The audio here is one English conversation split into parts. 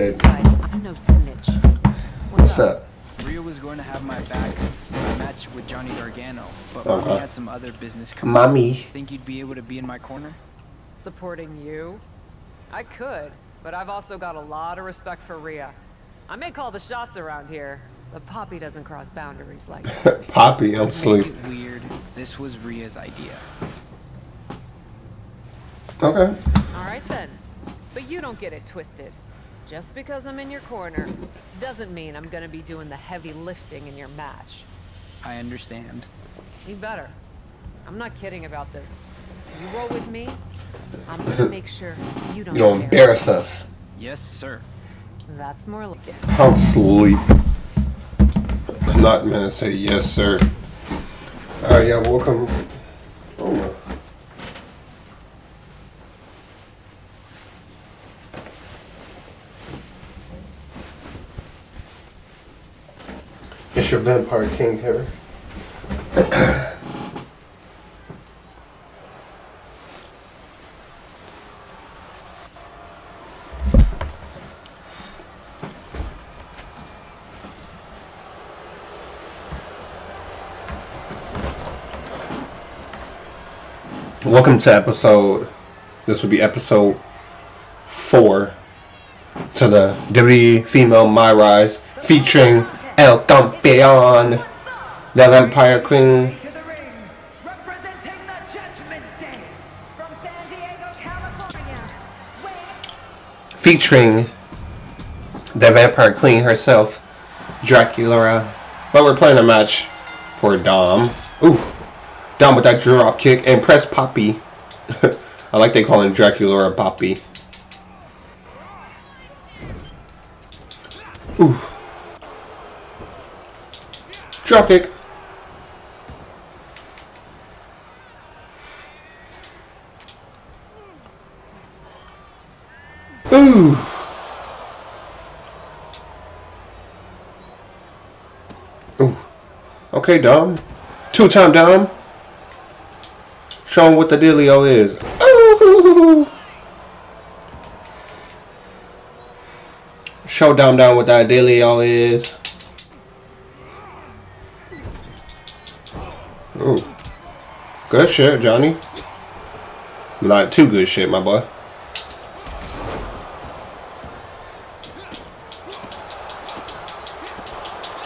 Kidding. said, I'm no snitch. "What's up?" Rhea was going to have my back for a match with Johnny Gargano, but Uh-huh. had some other business coming up. Mommy. Think you'd be able to be in my corner? Supporting you? I could, but I've also got a lot of respect for Rhea. I may call the shots around here, but Poppy doesn't cross boundaries like that. Poppy, I'm Make asleep. weird. This was Rhea's idea. Okay. All right then. But you don't get it twisted. Just because I'm in your corner doesn't mean I'm gonna be doing the heavy lifting in your match. I understand. You better. I'm not kidding about this. You roll with me, I'm gonna make sure you don't You don't embarrass us. Yes, sir. That's more like it. I'm asleep. I'm not gonna say yes, sir. All right, yeah, welcome. Oh my. It's your vampire king here. Welcome to episode. This would be episode four to the WWE Female My Rise featuring El Campeon, the Vampire Queen. featuring the Vampire Queen herself, Dracula. But we're playing a match for Dom. Ooh, Dom with that drop kick and press Poppy. I like they call him Dracula Poppy. Ooh. Drop kick. Ooh. Ooh. Okay, Dom. Two-time Dom. Show him what the dealio is. Show Dom down what that dealio is. Ooh. Good shit, Johnny. Not too good shit, my boy.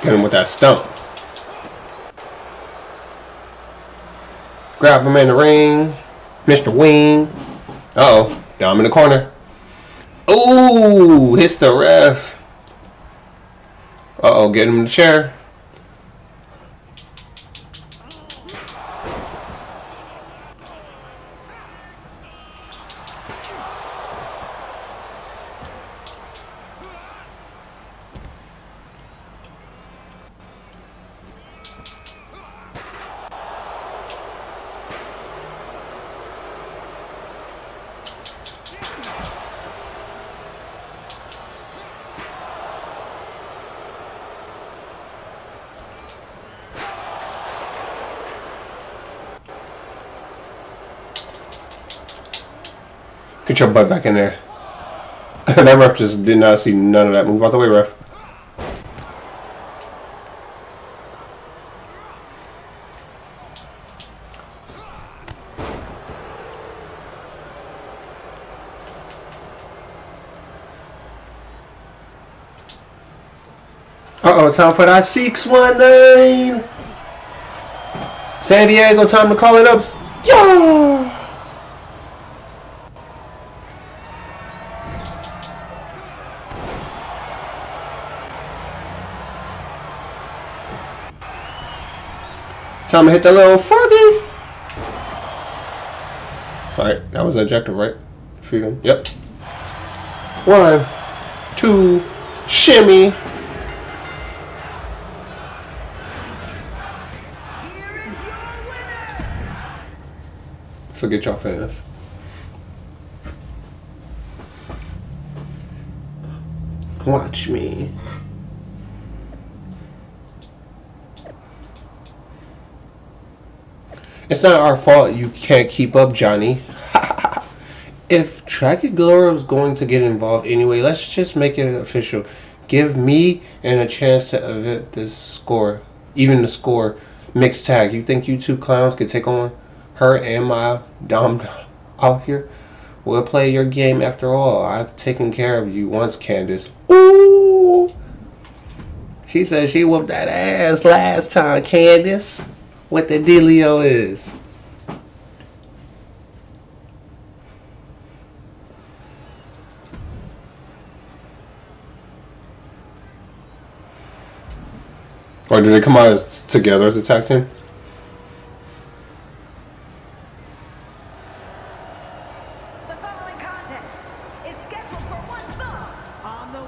Get him with that stump. Grab him in the ring. Mr. Wing. Uh oh. Down in the corner. Ooh, hits the ref. Uh oh, get him in the chair. Get your butt back in there. that ref just did not see none of that. Move out the way, ref. Uh oh, time for that 619. San Diego, time to call it up. Yeah! Time to hit that little froggy. Alright, that was objective, right? Freedom. Yep. One, two, shimmy. Forget y'all fans. Watch me. It's not our fault you can't keep up, Johnny. if Dracula was going to get involved anyway, let's just make it official. Give me and a chance to event this score, even the score mixed tag. You think you two clowns could take on her and my dom out here? We'll play your game after all. I've taken care of you once, Candice. Ooh! She said she whooped that ass last time, Candice. What the dealio is. Or did they come out as, together as a tag team? The following contest is scheduled for one fall on the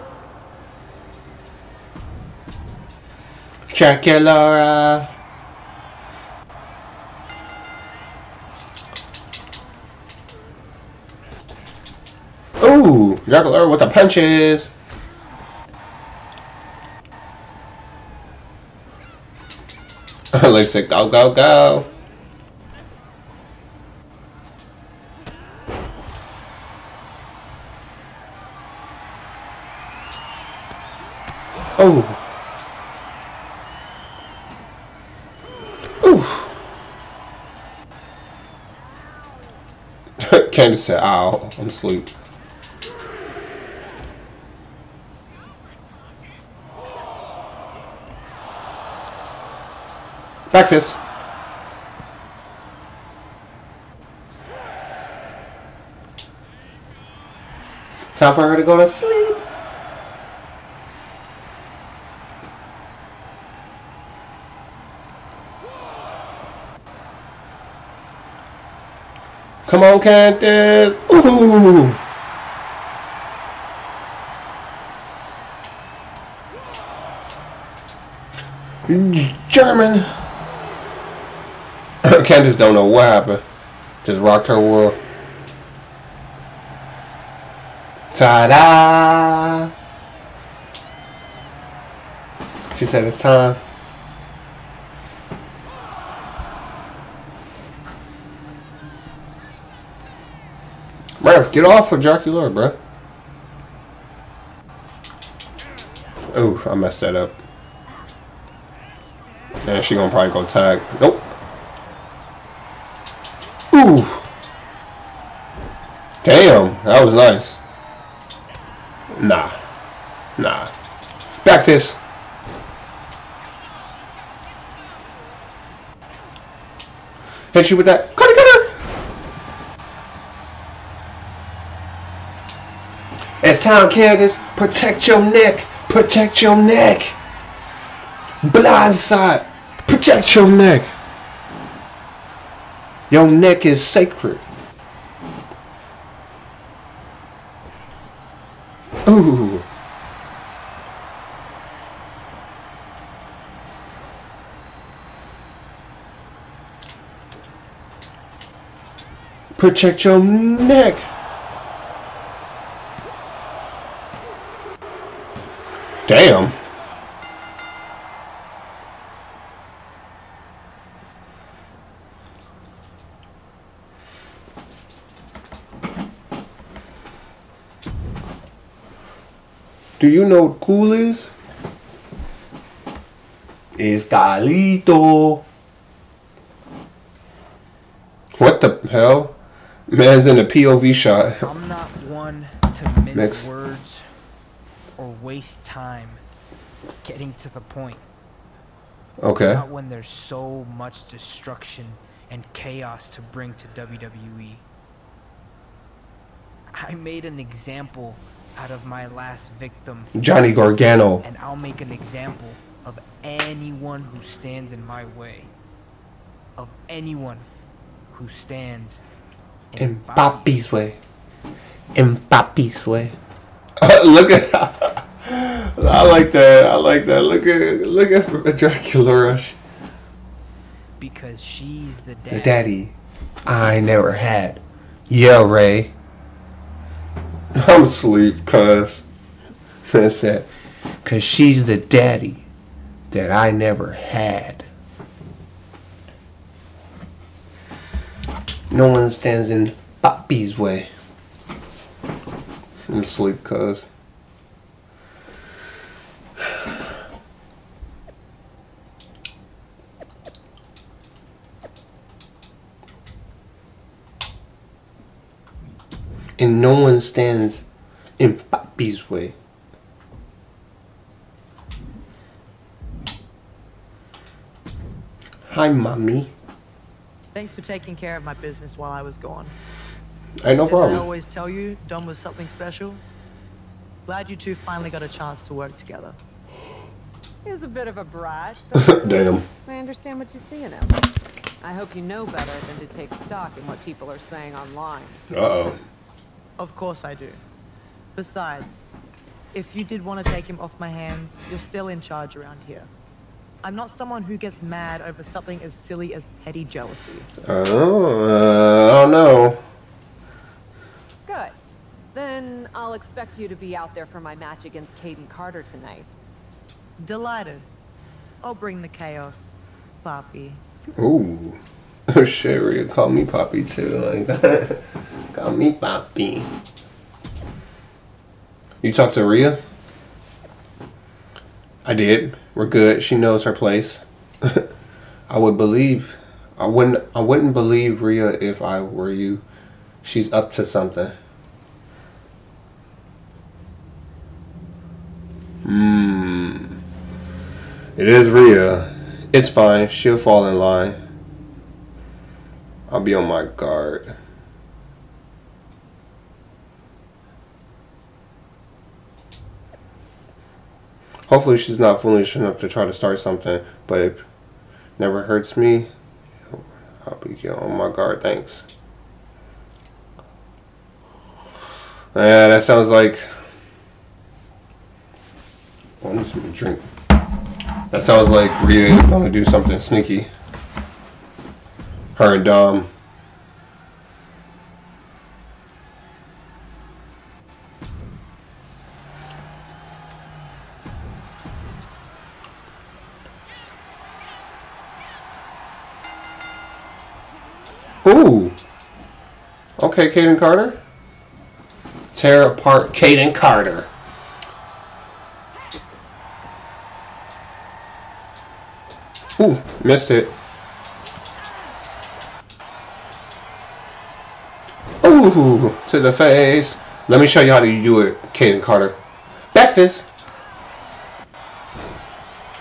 Dracula. Dracula with the punches. Let's go, go, go. Oh. Oof. Candice said, ow, I'm asleep. Back fist. Time for her to go to sleep. Come on, Candice. Ooh. German. Candice don't know what happened. Just rocked her world. Ta-da! She said it's time. Bruh, get off of Dracula, bruh. Ooh, I messed that up. Yeah, she gonna probably go tag. Nope. Damn, that was nice. Nah. Nah. Back fist. Hit you with that. Cutter, cutter. It's time, Candice. Protect your neck. Protect your neck. Blindside. Protect your neck. Your neck is sacred. Ooh. Protect your neck. Damn. Do you know what cool is? It's Carlito. What the hell? Man's in a POV shot. I'm not one to mince Mix. words or waste time getting to the point. Okay. Not when there's so much destruction and chaos to bring to WWE. I made an example out of my last victim, Johnny Gargano. and I'll make an example of anyone who stands in my way. Of anyone who stands In Papi's way. In Papi's way. look at I like that. I like that. Look at look at Dracula Rush. because she's the dad. The daddy I never had. Yeah, Ray. I'm asleep, cuz. That's it. Cause she's the daddy that I never had. No one stands in Papi's way. I'm asleep, cuz. And no one stands in Papi's way. Hi, mommy. Thanks for taking care of my business while I was gone. Ain't no Did I problem. always tell you Dom was something special? Glad you two finally got a chance to work together. He was a bit of a brat. but Damn. I understand what you see in him. I hope you know better than to take stock in what people are saying online. Uh oh. Of course I do. Besides, if you did want to take him off my hands, you're still in charge around here. I'm not someone who gets mad over something as silly as petty jealousy. Oh, uh, I don't. Good. Then I'll expect you to be out there for my match against Caden Carter tonight. Delighted. I'll bring the chaos, Poppy. Ooh. Oh shit, Rhea called me Poppy too, like that. Call me Poppy. You talked to Rhea? I did. We're good. She knows her place. I would believe I wouldn't I wouldn't believe Rhea if I were you. She's up to something. Hmm. It is Rhea. It's fine. She'll fall in line. I'll be on my guard. Hopefully she's not foolish enough to try to start something, but it never hurts me. I'll be on my guard, thanks. Yeah, that sounds like oh, I need some drink. That sounds like Rhea is gonna do something sneaky. Her and Dom. Ooh. Okay, Caden Carter. Tear apart Caden Carter. Ooh, missed it. Ooh, to the face. Let me show you how to do it, Caden Carter. Back fist.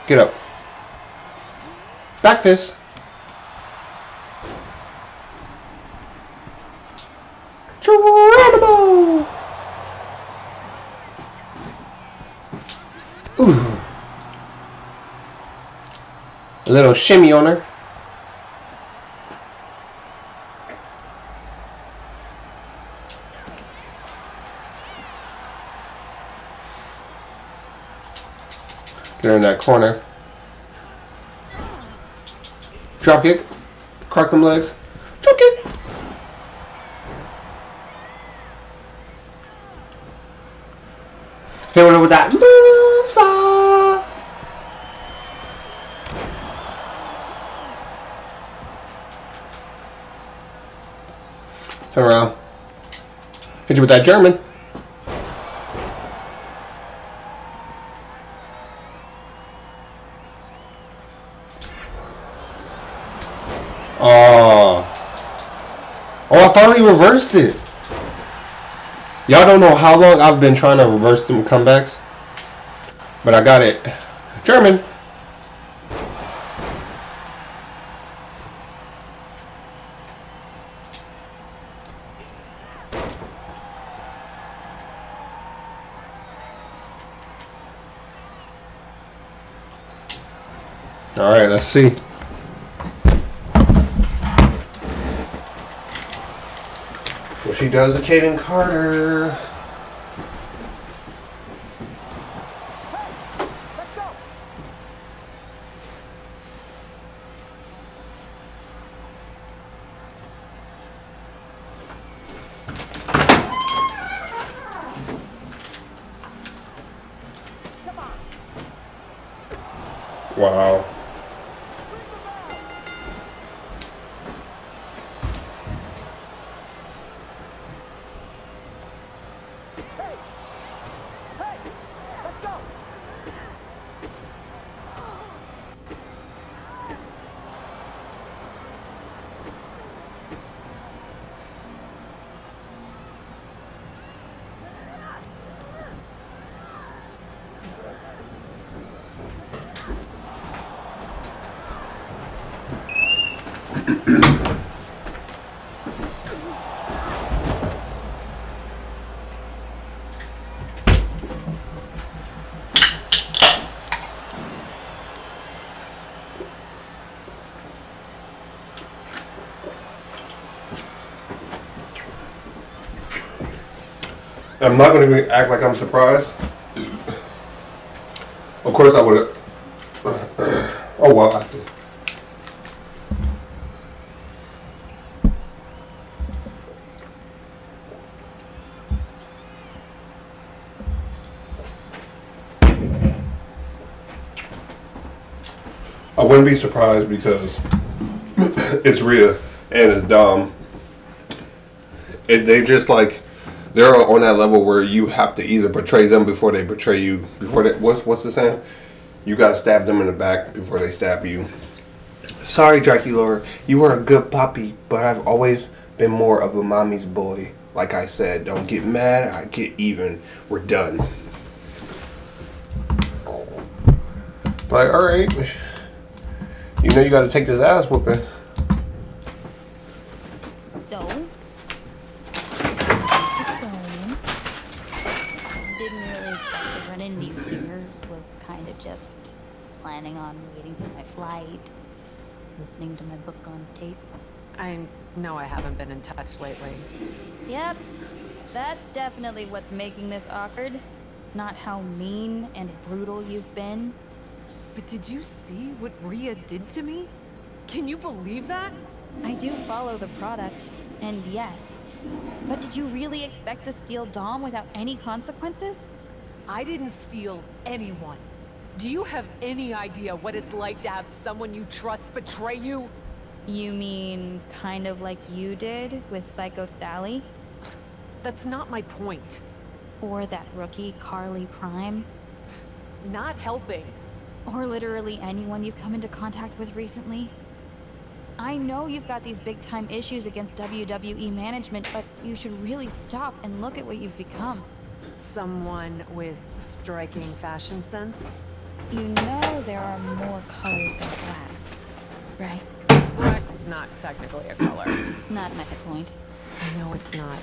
Get up. Back fist. Geronimo! Ooh. A little shimmy on her. Get her in that corner. Drop kick. Crack them legs. Drop kick. Hit her with that Musa. Turn around. Hit you with that German. Oh. Oh, I finally reversed it. Y'all don't know how long I've been trying to reverse them comebacks. But I got it. German. All right, let's see. What she does to Caden Carter. Wow. I'm not going to act like I'm surprised. Of course, I would. Oh well. I think. I wouldn't be surprised because it's Rhea and it's Dom. It, they just like they're on that level where you have to either betray them before they betray you. Before they what's what's the saying? You gotta stab them in the back before they stab you. Sorry, Dracula, you were a good puppy, but I've always been more of a mommy's boy. Like I said, don't get mad. I get even. We're done. Like, all right, you know you got to take this ass whooping. So, how's it going? Didn't really expect to run into you here. Was kind of just planning on waiting for my flight, listening to my book on tape. I know I haven't been in touch lately. Yep, that's definitely what's making this awkward. Not how mean and brutal you've been. But did you see what Rhea did to me? Can you believe that? I do follow the product, and yes. But did you really expect to steal Dom without any consequences? I didn't steal anyone. Do you have any idea what it's like to have someone you trust betray you? You mean kind of like you did with Psycho Sally? That's not my point. Or that rookie Carly Prime? Not helping. Or literally anyone you've come into contact with recently? I know you've got these big time issues against WWE management, but you should really stop and look at what you've become. Someone with striking fashion sense? You know there are more colors than black, right? Black's not technically a color. Not my point. No, it's not.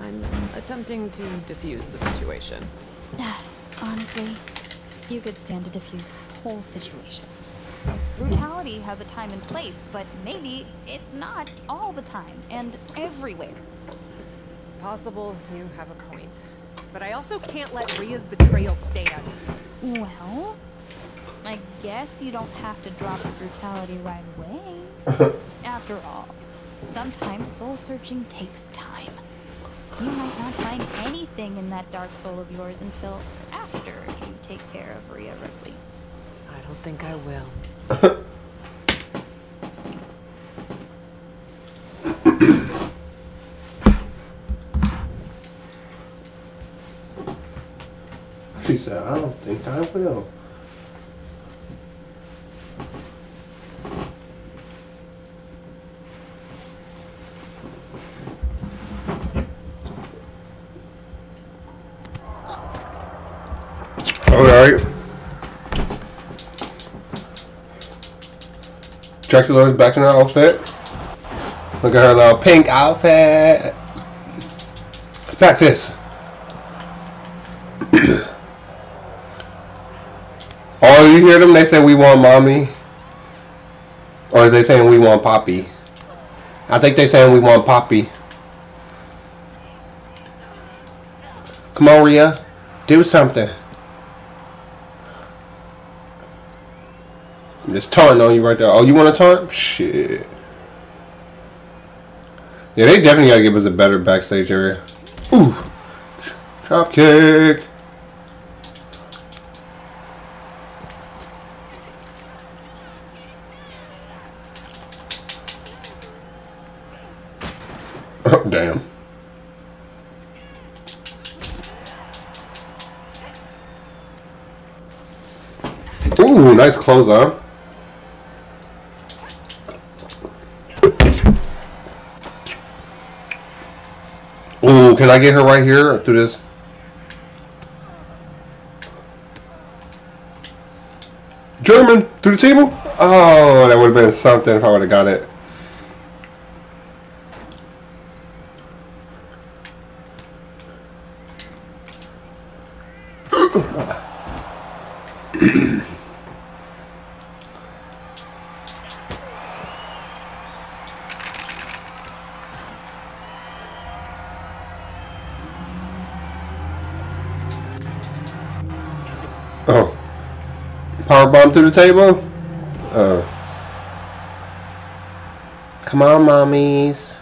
I'm attempting to defuse the situation. Honestly, you could stand to diffuse this whole situation. Brutality has a time and place, but maybe it's not all the time and everywhere. It's possible you have a point. But I also can't let Rhea's betrayal stand. Well, I guess you don't have to drop the brutality right away. After all, sometimes soul searching takes time. You might not find anything in that dark soul of yours until after you take care of Rhea Ripley. I don't think I will. She said, I don't think I will. All right. Dracula's back in her outfit. Look at her little pink outfit. Back this. Oh, you hear them? They say we want mommy. Or is they saying we want Poppy? I think they saying we want Poppy. Come on, Rhea. Do something. Just taunting on you right there. Oh, you want to taunt? Shit. Yeah, they definitely gotta give us a better backstage area. Ooh. Drop kick. Oh, damn. Ooh, nice close arm. Oh, can I get her right here through this? German through the table? Oh, that would have been something if I would have got it. Power bomb through the table? Uh. Come on, mommies.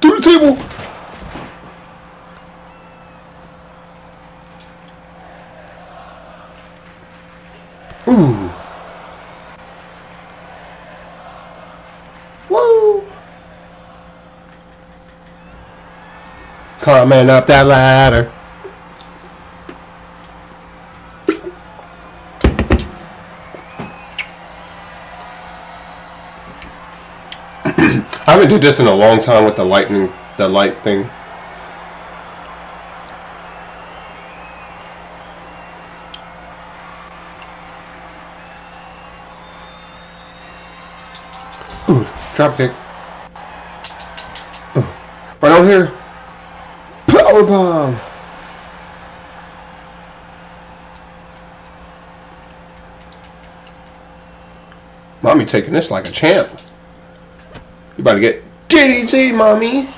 Through the table! Ooh. Woo! Climbing up that ladder. I haven't did this in a long time with the lightning, the light thing. Ooh, drop kick. Ooh, right over here. Power bomb. Mommy taking this like a champ. You about to get DDT, mommy.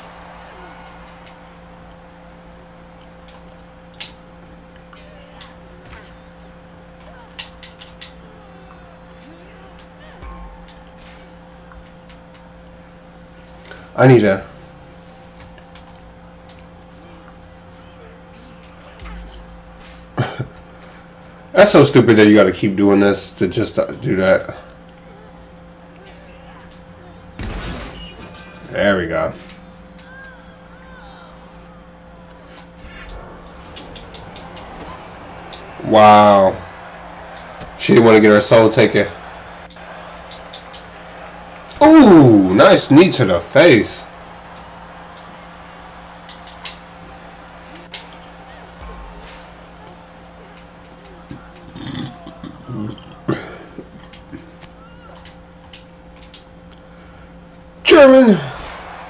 I need a. That's so stupid that you got to keep doing this to just do that. There we go. Wow. She didn't want to get her soul taken. Ooh, nice knee to the face. German.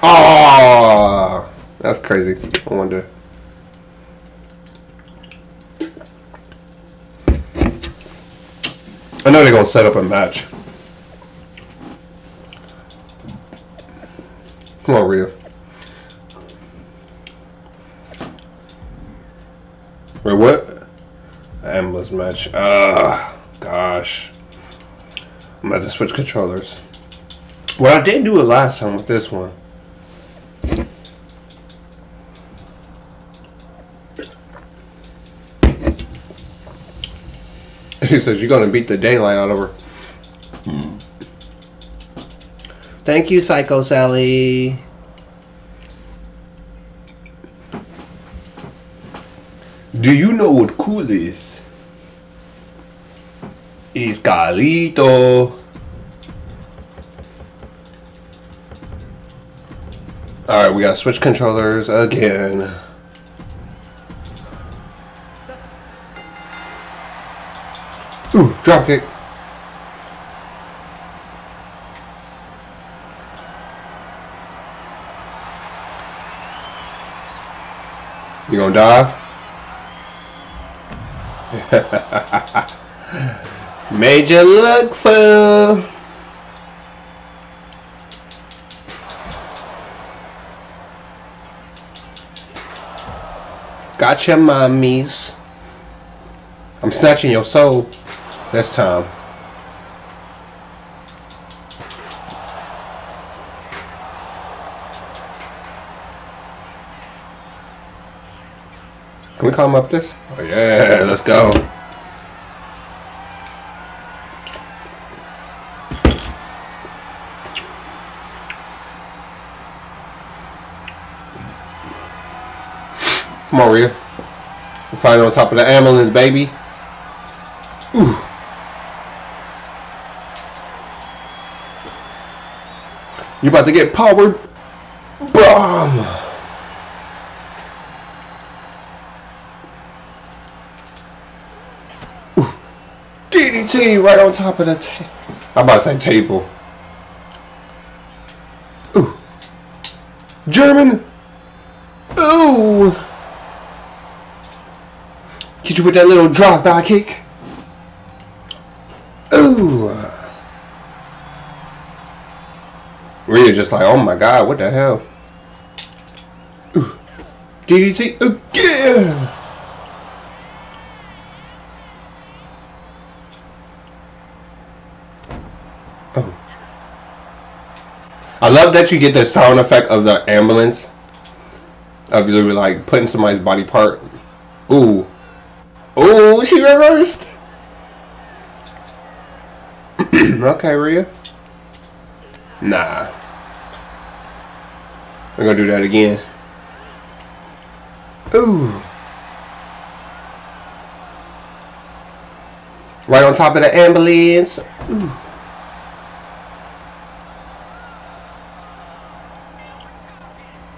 Oh, that's crazy. I wonder. I know they're gonna set up a match. Come on, Rhea. Wait, what? Ambulance match. Ah, gosh. I'm about to switch controllers. Well, I did do it last time with this one. He says you're gonna beat the daylight out of her. Hmm. Thank you, Psycho Sally. Do you know what cool is? Is Carlito. Alright, we gotta switch controllers again. Ooh, drop kick. You gonna dive? Major look fool. Gotcha, mommies. I'm snatching your soul this time. Can we climb up this? Oh yeah, let's go. Come on, Rhea. We're finally on top of the ambulance, baby. Ooh. You about to get powered? Bomb! DDT right on top of the table. I'm about to say table. Ooh. German. Ooh. Get you with that little drop by kick. Ooh. Rhea just like, oh my god, what the hell? Ooh. DDT again. Oh. I love that you get the sound effect of the ambulance. Of you like putting somebody's body part. Ooh. Ooh, she reversed. okay, Rhea. Nah. We're gonna do that again. Ooh. Right on top of the ambulance. Ooh.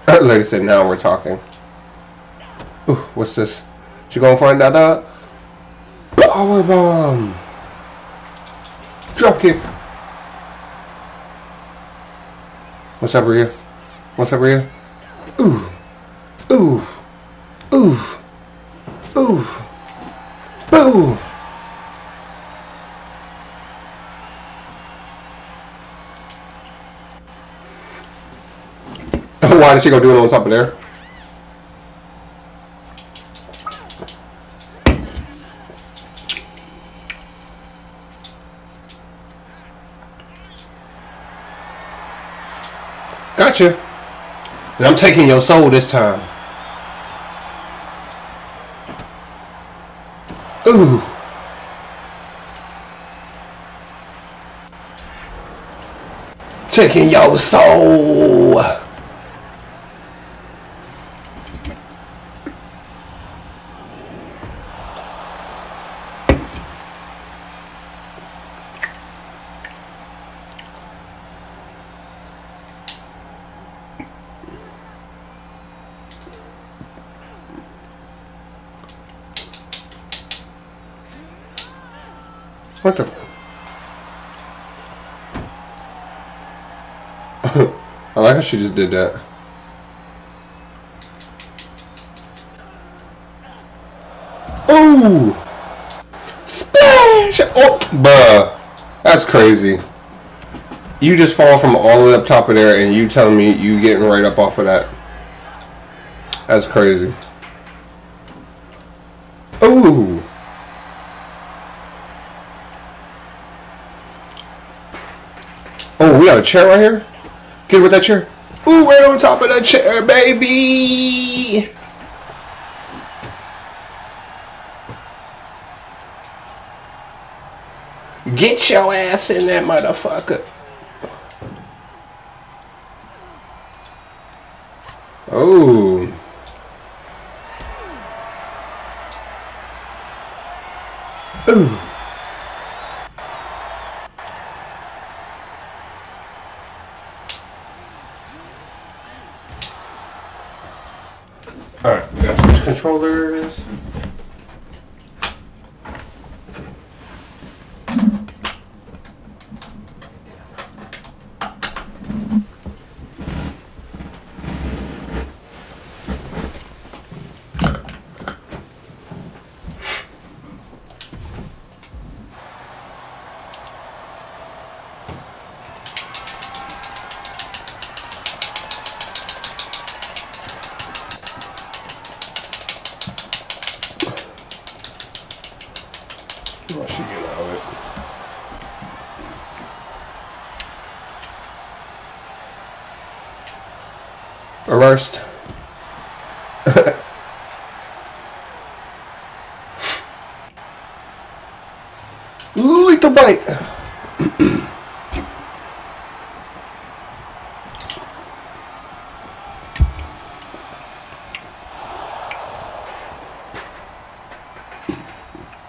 Lady said, now we're talking. Ooh, what's this? She going for another power bomb. Drop kick. What's up, Rhea? What's up, Rhea? Ooh. Ooh. Ooh. Ooh. Boo. Why did she go do it on top of there? Gotcha. And I'm taking your soul this time. Ooh. Taking your soul. What the? I like how she just did that. Ooh! Splash! Oh, bruh. That's crazy. You just fall from all the way up top of there and you telling me you getting right up off of that. That's crazy. Ooh! Oh, we got a chair right here? Get with that chair. Ooh, right on top of that chair, baby! Get your ass in that motherfucker. Oh. Ooh. Alright, we got switch controllers. Oh, she get out of it. Reversed. Lethal bite.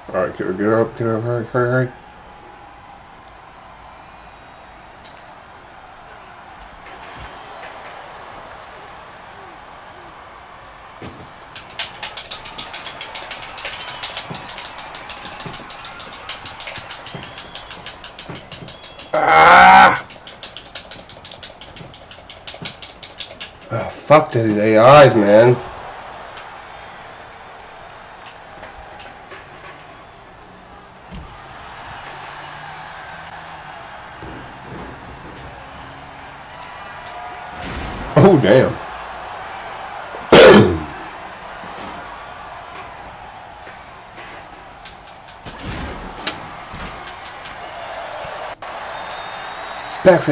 All right, get her, get her get up, hurry, hurry, hurry. Ah! Oh, fuck these AIs, man. Oh, damn. Back.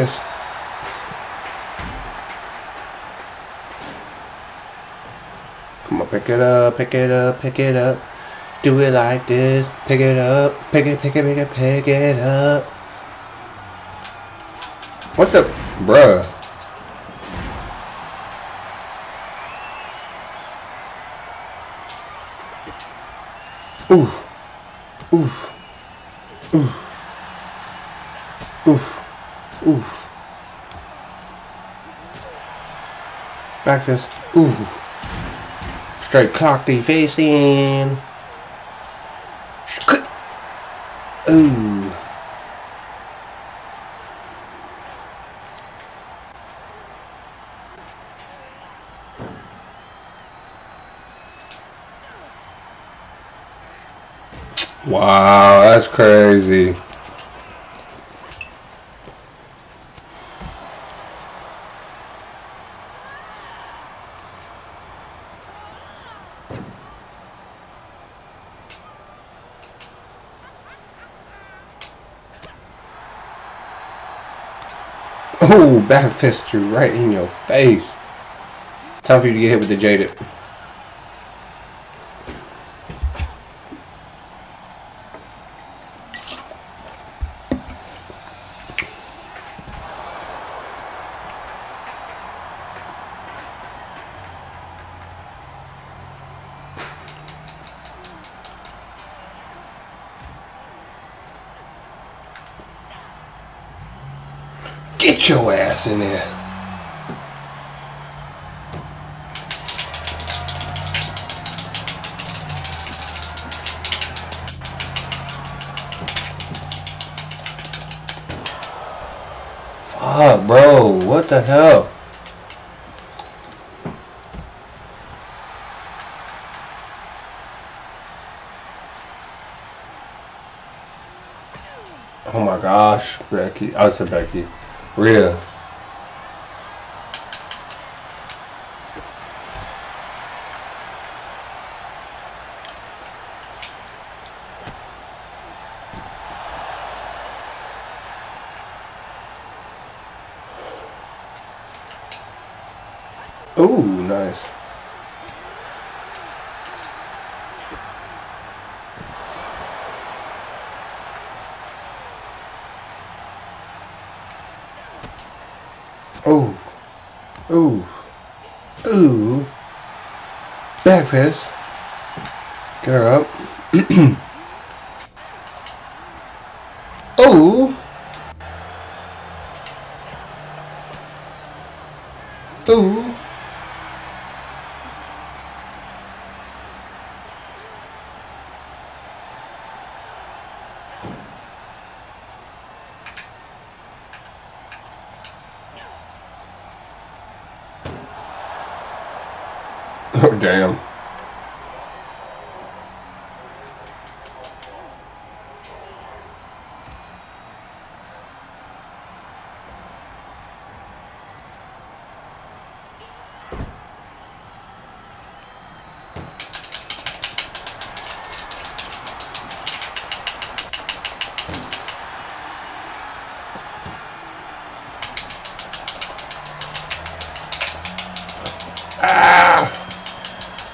Come on, pick it up, pick it up, pick it up. Do it like this. Pick it up, pick it, pick it, pick it, pick it up. What the, bruh? Oof. Oof. Oof. Oof. Oof. Back fist. Ooh. Straight clock defacing. Ooh. Wow, that's crazy. Oh, back fist you right in your face. Time for you to get hit with the jaded. Get your ass in there. Fuck, bro. What the hell? Oh my gosh, Becky. I said Becky. Rhea. Ooh, nice. Ooh. Ooh. Ooh. Back. Get her up. Ooh. Ooh. Oh, damn.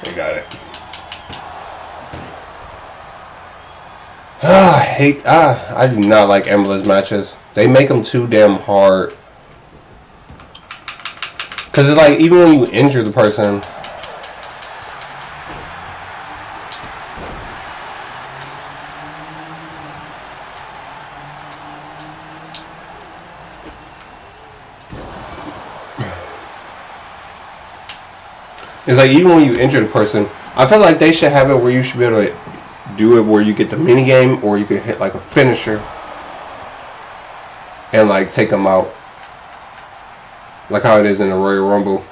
They got it. Ah, I hate. Ah, I do not like endless matches. They make them too damn hard. Cause it's like even when you injure the person. It's like even when you injure the person, I feel like they should have it where you should be able to do it where you get the mini game or you can hit like a finisher and like take them out. Like how it is in the Royal Rumble.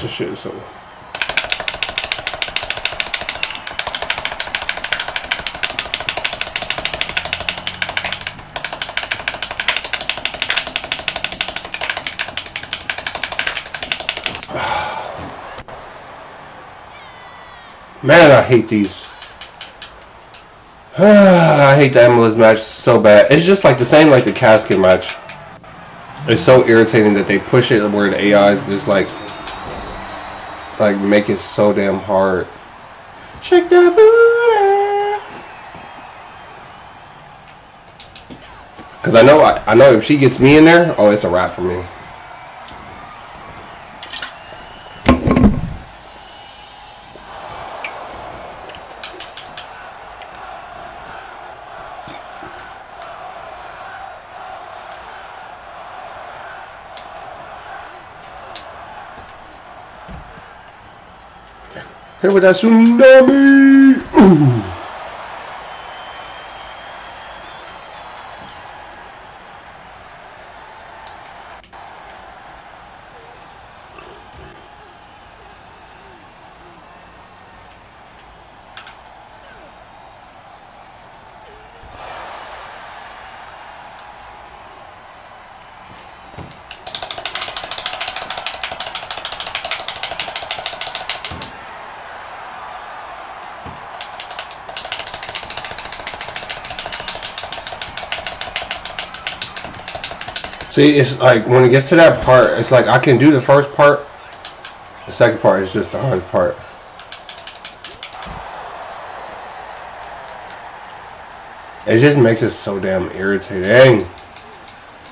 Man, I hate these. I hate the MLS match so bad. It's just like the same like the casket match. It's so irritating that they push it where the AI is just like like make it so damn hard. Check that booty. Cause I know I, I know if she gets me in there, oh it's a wrap for me. Here with that tsunami. Ooh. See, it's like when it gets to that part, it's like I can do the first part. The second part is just the hardest part. It just makes it so damn irritating.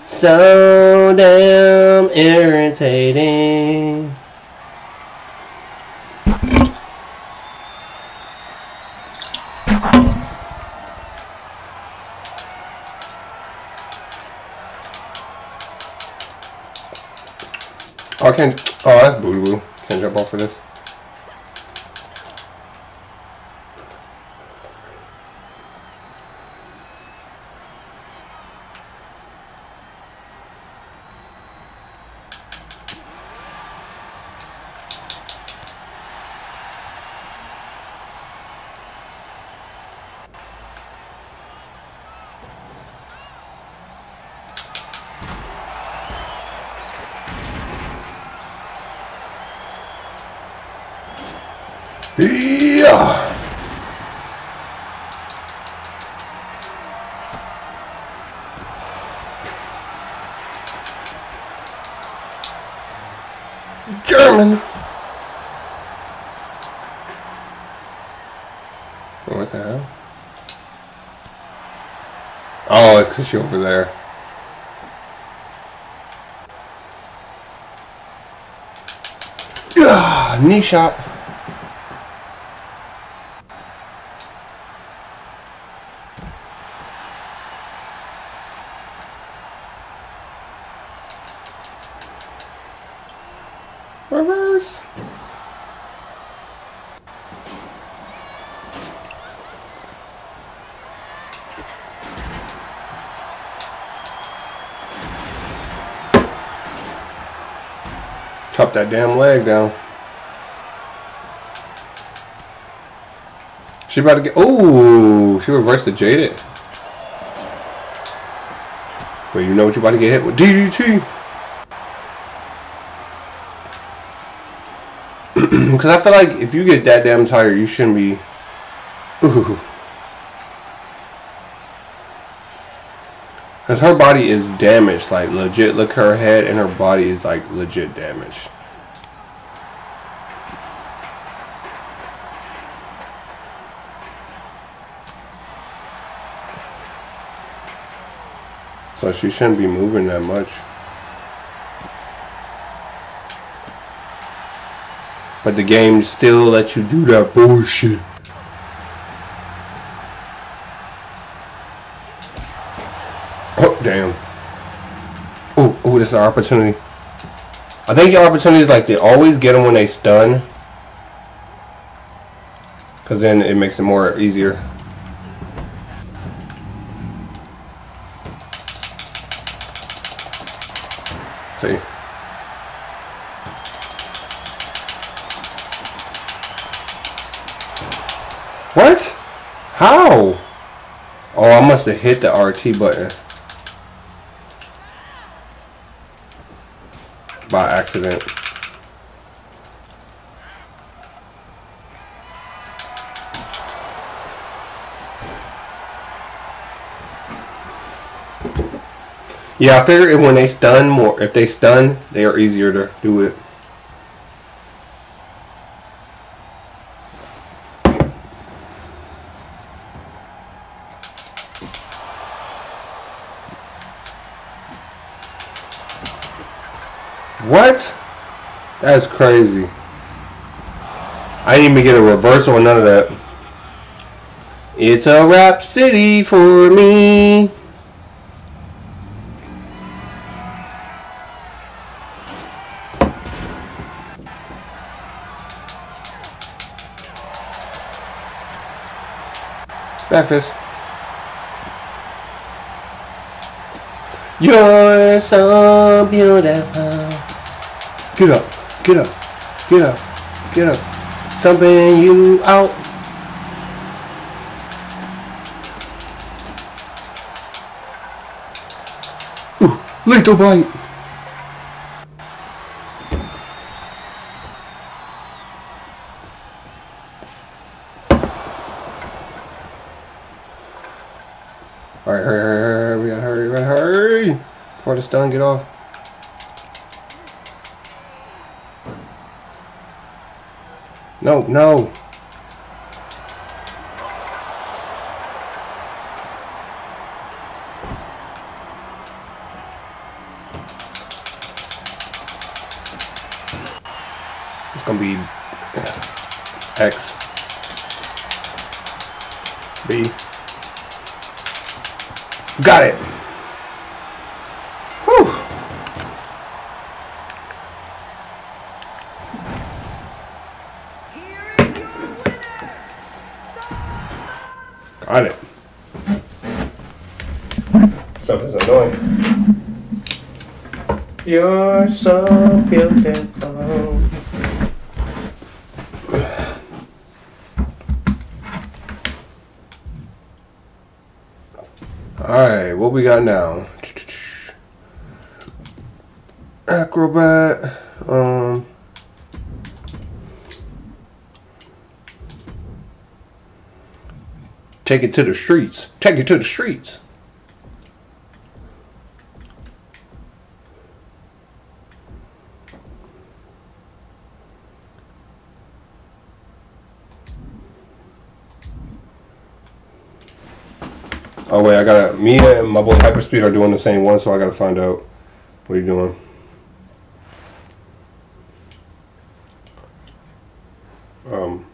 So damn irritating. Of this. Yeah. German. What the hell? Oh, it's you're over there. Yeah, knee shot. Reverse. Chop that damn leg down. She about to get. Oh, she reversed the jaded. Well, you know what you about to get hit with DDT. Because I feel like if you get that damn tired, you shouldn't be. Ooh. Because her body is damaged, like legit. Look, her head and her body is like legit damaged. She shouldn't be moving that much. But the game still lets you do that bullshit. Oh, damn. Oh, oh, this is an opportunity. I think your opportunity is like they always get them when they stun. Because then it makes it more easier. See? What? How? Have hit the RT button. By accident. Yeah, I figure when they stun more, if they stun, they are easier to do it. What? That's crazy. I didn't even get a reversal or none of that. It's a rap city for me. Breakfast. You're so beautiful. Get up, get up, get up. Stumping you out. Ooh, lethal bite. Alright, hurry, hurry, hurry, we gotta hurry, we hurry! Before the stun get off. No, no! It's gonna be X B Got it. You're so beautiful. Alright, what we got now? Acrobat. Um. Take it to the streets. Take it to the streets. Oh Me and my boy Hyperspeed are doing the same one, so I gotta find out what you're doing. Um.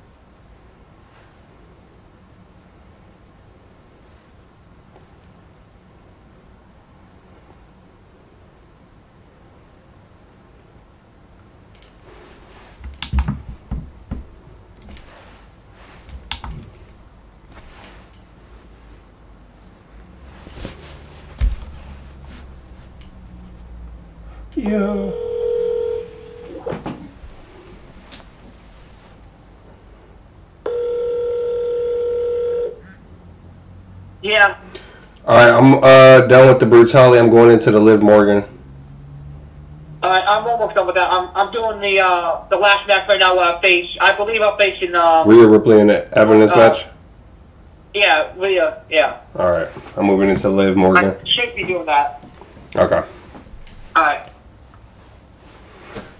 Yeah. Yeah. All right, I'm uh done with the brutality. I'm going into the Liv Morgan. Alright, I'm almost done with that. I'm, I'm doing the uh, the last match right now. Uh, face, I believe I'm facing. Uh, Rhea Ripley and Evan this Uh, match. yeah, Rhea. Yeah, All right, I'm moving into Liv Morgan. I should be doing that. Okay. Alright.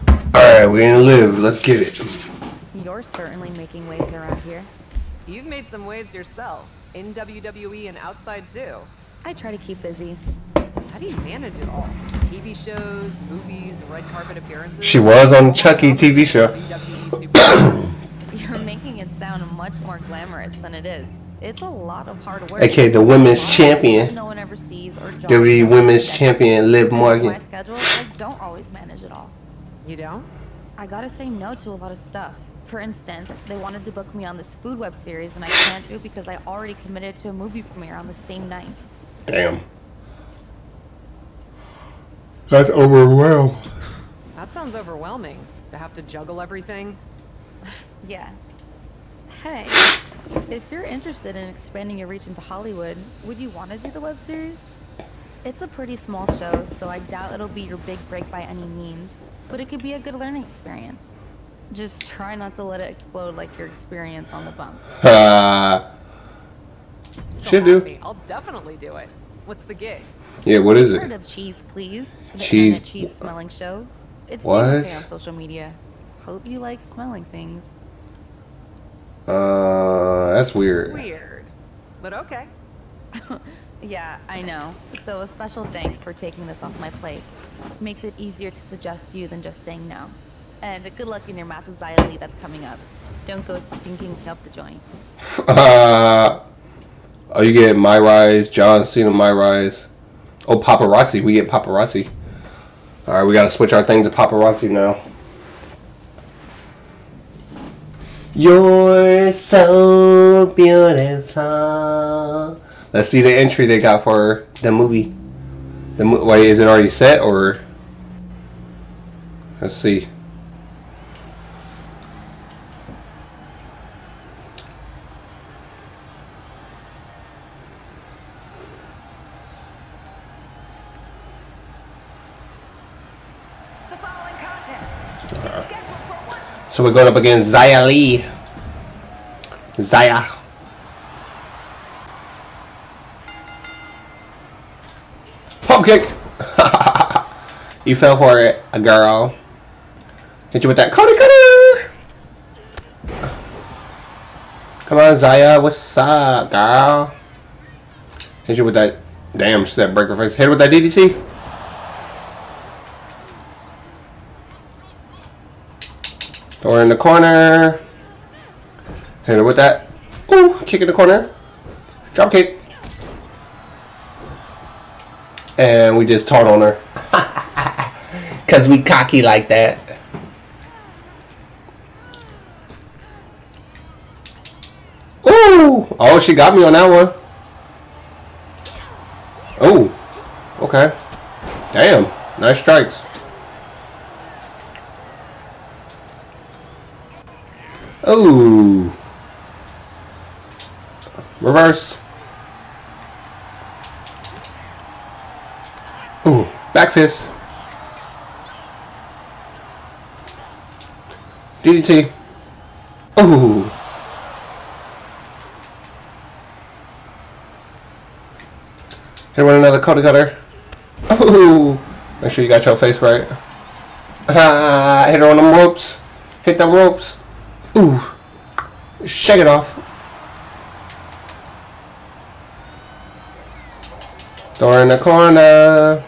All right, we're in Liv. Let's get it. You're certainly making waves around here. You've made some waves yourself, in WWE and outside too. I try to keep busy. How do you manage it all? TV shows, movies, red carpet appearances? She was on Chucky TV show. You're making it sound much more glamorous than it is. It's a lot of hard work. Okay, the women's champion. No one ever sees or jogs WWE women's champion Liv With My schedule, I don't always manage it all. You don't? I gotta say no to a lot of stuff. For instance, they wanted to book me on this food web series, and I can't do it because I already committed to a movie premiere on the same night. Damn. That's overwhelmed. That sounds overwhelming. To have to juggle everything. Yeah. Hey, if you're interested in expanding your reach into Hollywood, would you want to do the web series? It's a pretty small show, so I doubt it'll be your big break by any means, but it could be a good learning experience. Just try not to let it explode like your experience on the bump. Still should do. happy. I'll definitely do it. What's the gig? Yeah, what is it? Heard it? of Cheese Please? The Cheese- internet cheese smelling show. It's What? doing okay on social media. Hope you like smelling things. Uh, that's weird. Weird. But okay. Yeah, I know. So a special thanks for taking this off my plate. Makes it easier to suggest to you than just saying no. And good luck in your match with Xia Li that's coming up. Don't go stinking up the joint. Uh, oh, you get My Rise, John Cena, My Rise. Oh, paparazzi. We get paparazzi. All right, we gotta switch our thing to paparazzi now. You're so beautiful. Let's see the entry they got for the movie. The mo- wait, is it already set or? Let's see. So we're going up against Zaya Lee. Zaya. Pump kick. you fell for it, a girl. Hit you with that Cody cutter. Come on, Zaya. What's up, girl? Hit you with that. Damn, she said breaker face. Hit her with that DDT. Her in the corner. Hit her with that. Ooh, kick in the corner. Drop kick. And we just taught on her. Cause we cocky like that. Ooh! Oh, she got me on that one. Oh. Okay. Damn. Nice strikes. Oh. Reverse. Ooh. Back fist. DDT. Ooh. Hit one another Cody cutter. Ooh. Make sure you got your face right. Ah, hit her on them ropes. Hit them ropes. Ooh. Shake it off. Her in the corner.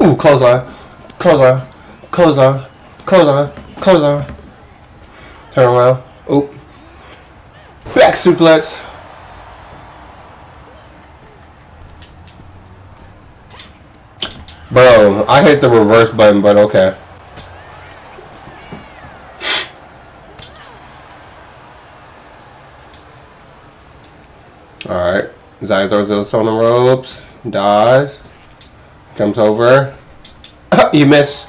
Ooh, clothesline. Close Clothesline. Close Clothesline. Turn around. Oop. Back suplex. Bro, I hit the reverse button, but okay. Alright. Zaya throws us on the ropes. Dodge. Jumps over. you miss.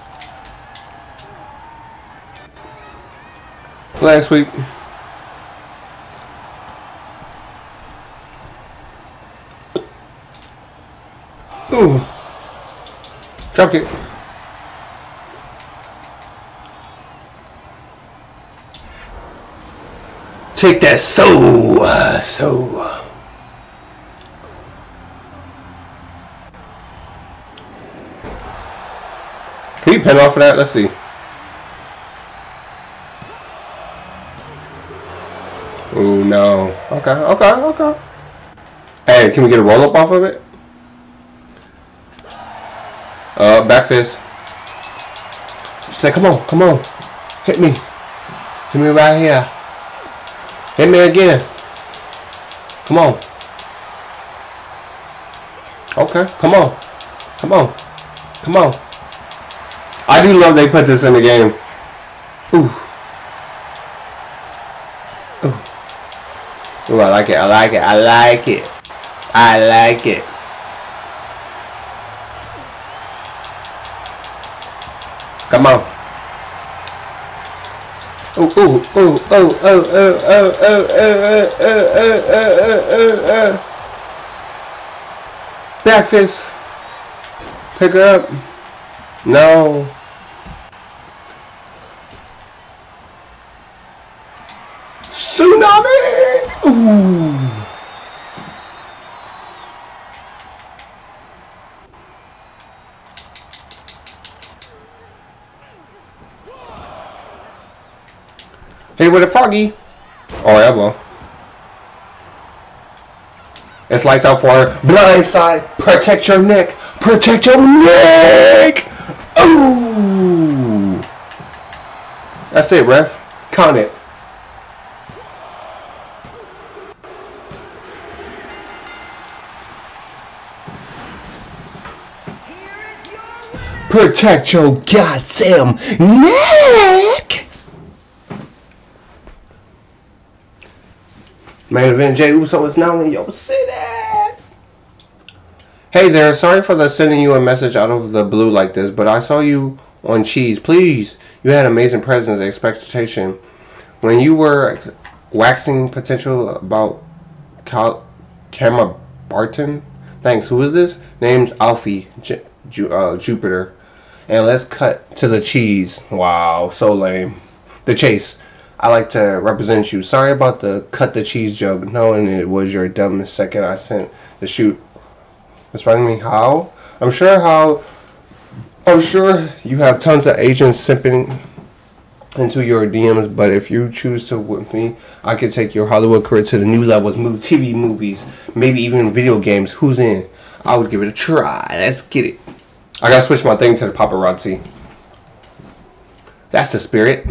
Leg sweep. Ooh. Drop kick. Take that so so. Can you pin off of that? Let's see. Oh no. Okay, okay, okay. Hey, can we get a roll up off of it? Uh, back fist. She said, come on, come on. Hit me. Hit me right here. Hit me again. Come on. Okay, come on. Come on. Come on. I do love they put this in the game. Ooh. Ooh. Ooh, I like it, I like it, I like it. I like it. Come on. Ooh, ooh, ooh, oh, oh, oh, oh, oh, oh, oh, oh, oh, oh, oh, oh. Back fist. Pick her up. No. Tsunami! Ooh. It with a froggy. Oh, or elbow. It's lights out for blind side. Protect your neck. Protect your neck. Ooh. That's it, ref. Count it. Protect your goddamn neck. Main event Jey Uso is now in your city. Hey there, sorry for the sending you a message out of the blue like this, but I saw you on Cheese. Please, you had amazing presence, expectation. When you were waxing potential about Cal- Kama Barton, thanks. Who is this? Name's Alfie J- uh, Jupiter. And let's cut to the cheese. Wow, so lame. The chase. I like to represent you. Sorry about the cut the cheese joke, knowing it was your dumbest second I sent the shoot. Responding me how? I'm sure how. I'm sure you have tons of agents simping into your DMs, but if you choose to with me, I could take your Hollywood career to the new levels, move TV movies, maybe even video games. Who's in? I would give it a try. Let's get it. I gotta switch my thing to the paparazzi. That's the spirit.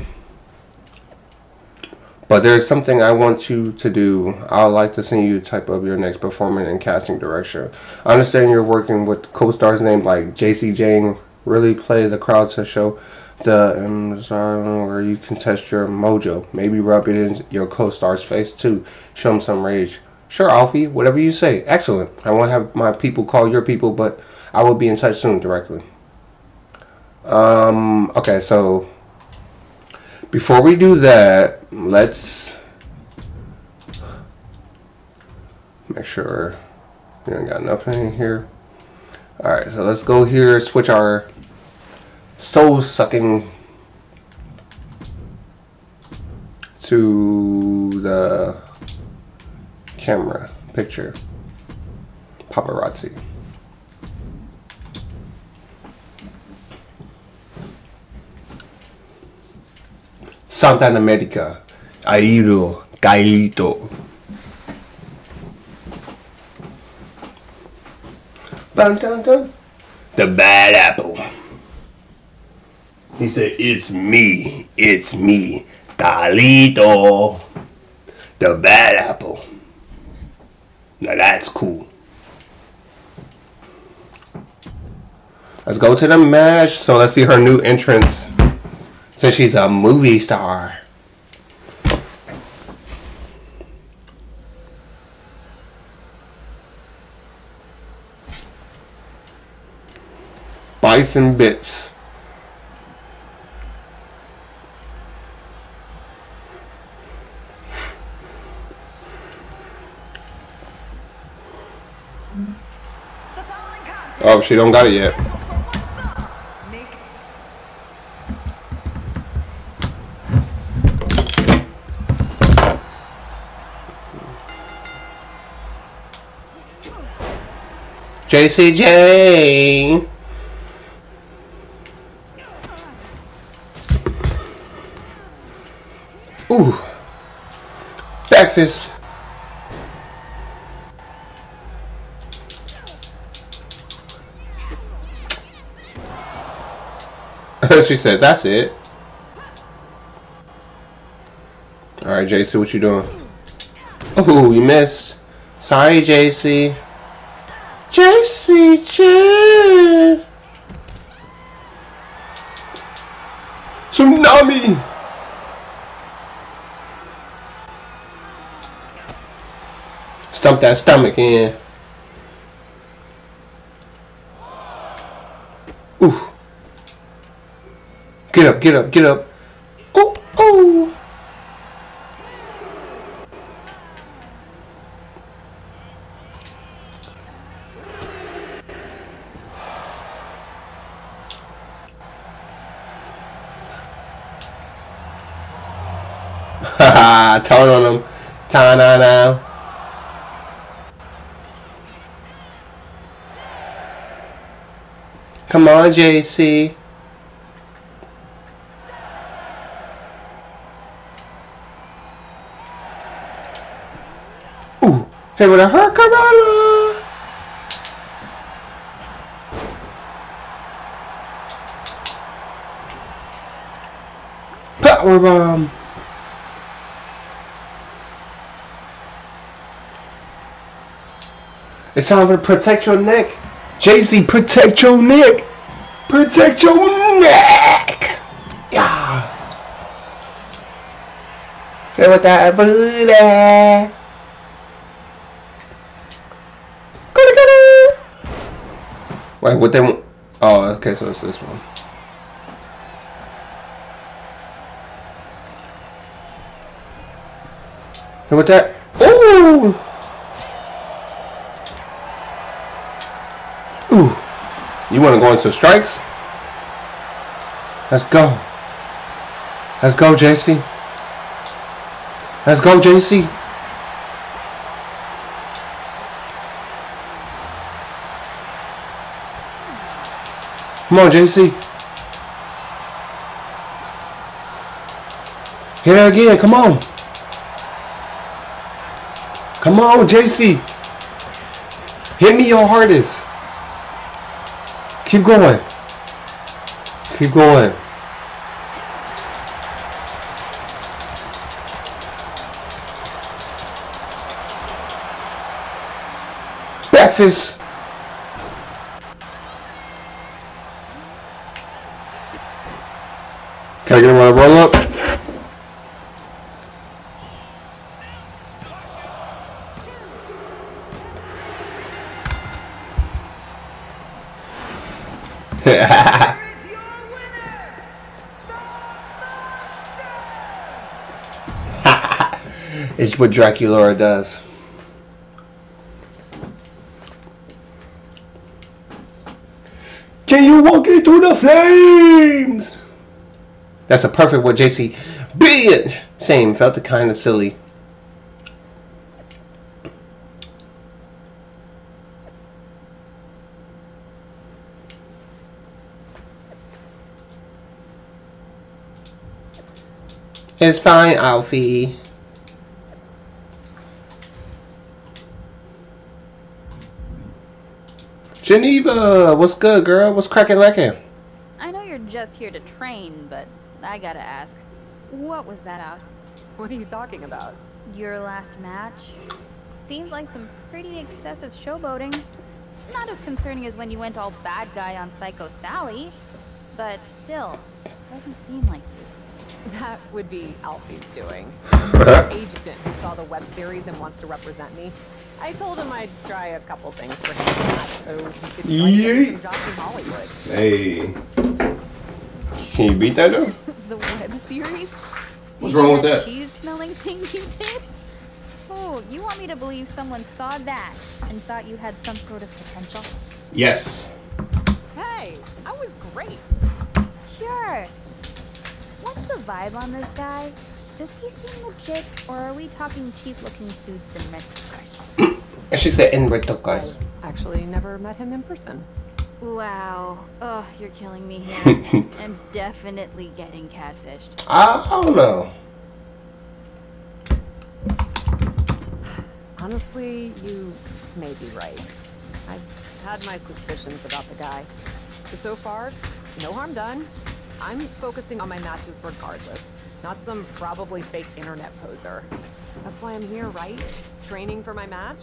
But there's something I want you to do. I would like to see you type up your next performance and casting direction. I understand you're working with co-stars named like Jacy Jayne. Really play the crowd to show the um, where you can test your mojo. Maybe rub it in your co-star's face too. Show them some rage. Sure, Alfie. Whatever you say. Excellent. I won't have my people call your people, but I will be in touch soon directly. Um. Okay. So before we do that, let's make sure we don't got nothing in here. Alright, so let's go here, switch our soul sucking to the camera picture paparazzi. Santa America, Airo, Carlito. Dun, dun, dun. The bad apple. He said, It's me, it's me, Carlito. The bad apple. Now that's cool. Let's go to the mesh. So let's see her new entrance. Since she's a movie star. Bison bits. Oh, she don't got it yet. JCJ. Ooh. Back fist. she said, that's it. Alright, JC, what you doing? Oh, you missed. Sorry, JC. JC, Tsunami! Stump that stomach in. Ooh. Get up, get up, get up. Oh, oh. Haha, turn on him. Ta na na. Come on, JC. Ooh, hit with a hurricanrana. Power bomb. It's time to protect your neck. JC, protect your neck. Protect your neck. Yeah. Get with that booty. Wait, what they want? Oh, okay, so it's this one. And with that, ooh. Ooh. You want to go into strikes? Let's go. Let's go, JC. Let's go, JC. Come on, JC. Hit her again. Come on. Come on, JC. Hit me your hardest. Keep going. Keep going. Breakfast. What Draculaura does. Can you walk into the flames? That's a perfect what JC brilliant same felt the kind of silly. It's fine, Alfie. Geneva, what's good, girl? What's cracking lacking? I know you're just here to train, but I gotta ask. What was that out? What are you talking about? Your last match? Seemed like some pretty excessive showboating. Not as concerning as when you went all bad guy on Psycho Sally, but still, doesn't seem like you. That would be Alfie's doing. Agent who saw the web series and wants to represent me. I told him I'd try a couple things for him so he could try to get some jobs in Hollywood. Hey. Can you beat that though? the web series? What's You wrong with that? cheese smelling thing you did? Oh, you want me to believe someone saw that and thought you had some sort of potential? Yes. Hey, I was great. Sure. What's the vibe on this guy? Does he seem legit, or are we talking cheap-looking suits and rental cars? And she said in rental cars. Actually never met him in person. Wow. Oh, you're killing me here. and definitely getting catfished. I don't know. Honestly, you may be right. I've had my suspicions about the guy. But so far, no harm done. I'm focusing on my matches regardless, not some probably fake internet poser. That's why I'm here, right? Training for my match?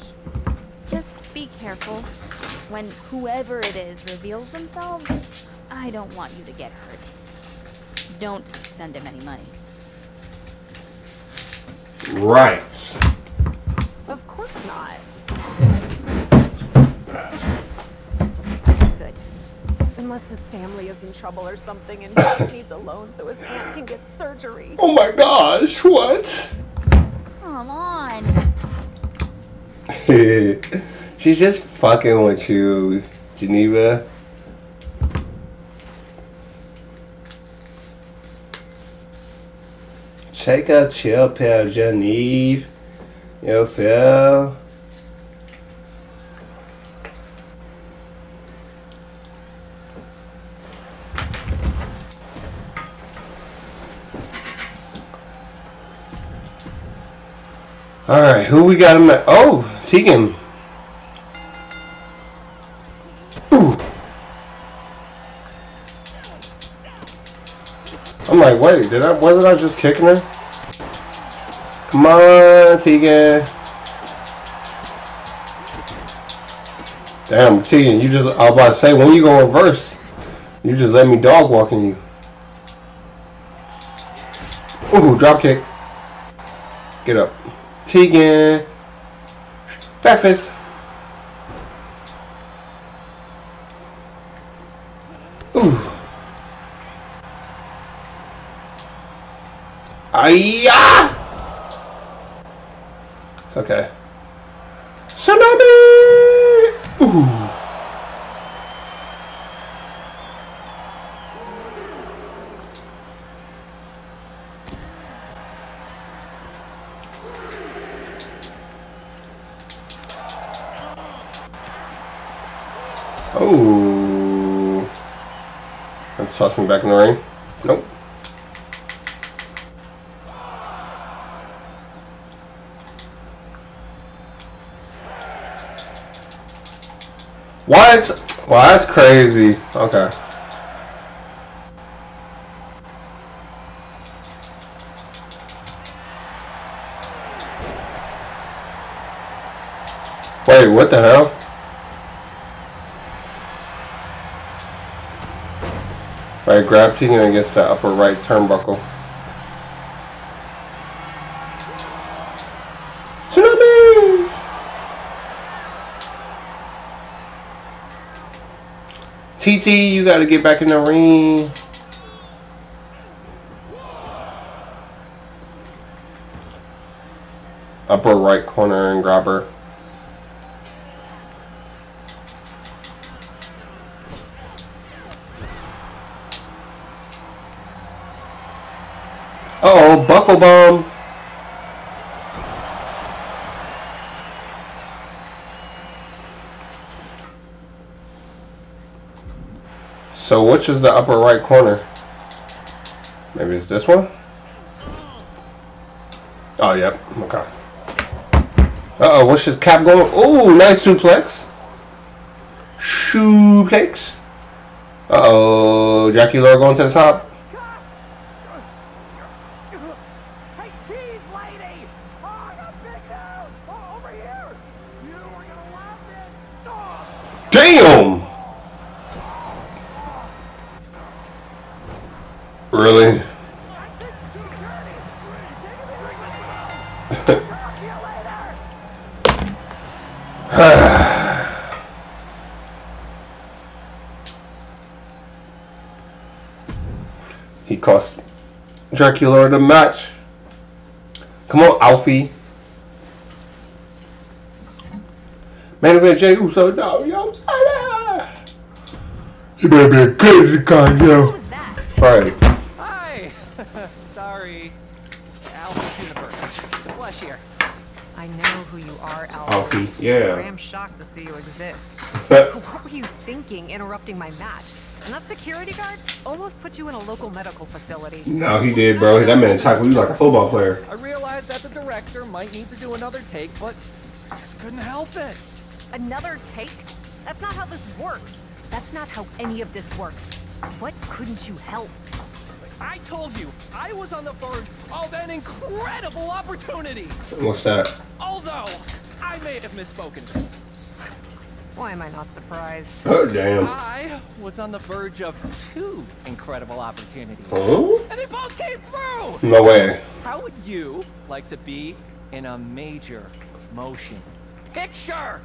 Just be careful. When whoever it is reveals themselves, I don't want you to get hurt. Don't send him any money. Right. Of course not. Good. Unless his family is in trouble or something and he needs a loan so his aunt can get surgery. Oh my gosh, what? Come on. She's just fucking with you, Geneva. Take a chill pill, Genevieve. You feel? Alright, who we got him at? Oh, Tegan. Ooh. I'm like, wait, did I wasn't I just kicking her? Come on, Tegan. Damn, Tegan, you just I was about to say when you go reverse, you just let me dog walking you. Ooh, drop kick. Get up. Tegan. Breakfast. Ooh. Ayah! It's okay. Tsunami! Ooh. Oh. That toss me back in the ring. Nope. What? Wow, that's crazy. Okay. Wait, what the hell? Right, grab Tegan against the upper right turnbuckle. Tsunami! TT, you gotta get back in the ring. Upper right corner and grab her. Uh bomb. So which is the upper right corner? Maybe it's this one? Oh, yep. Okay. Uh-oh, what's his cap going? Oh, nice suplex. Shoe Suplex. Uh-oh, Dracula going to the top. Dracula the match. Come on, Alfie. Man event Jey Uso, no, yo, fire! You better be a crazy guy, yo. Who's that? Right. Hi! Sorry. Alpha Universe. The flesh here. I know who you are, Alpha. Alfie, yeah. I am shocked to see you exist. But What were you thinking interrupting my match? And that security guard almost put you in a local medical facility. no, he did, bro. That man tackled you like a football player. I realized that the director might need to do another take, but I just couldn't help it. Another take? That's not how this works. That's not how any of this works. What couldn't you help? I told you, I was on the verge of an incredible opportunity. What's that? Although, I may have misspoken. Why am I not surprised? Oh, damn. I was on the verge of two incredible opportunities. Huh? And they both came through! No way. How would you like to be in a major motion picture?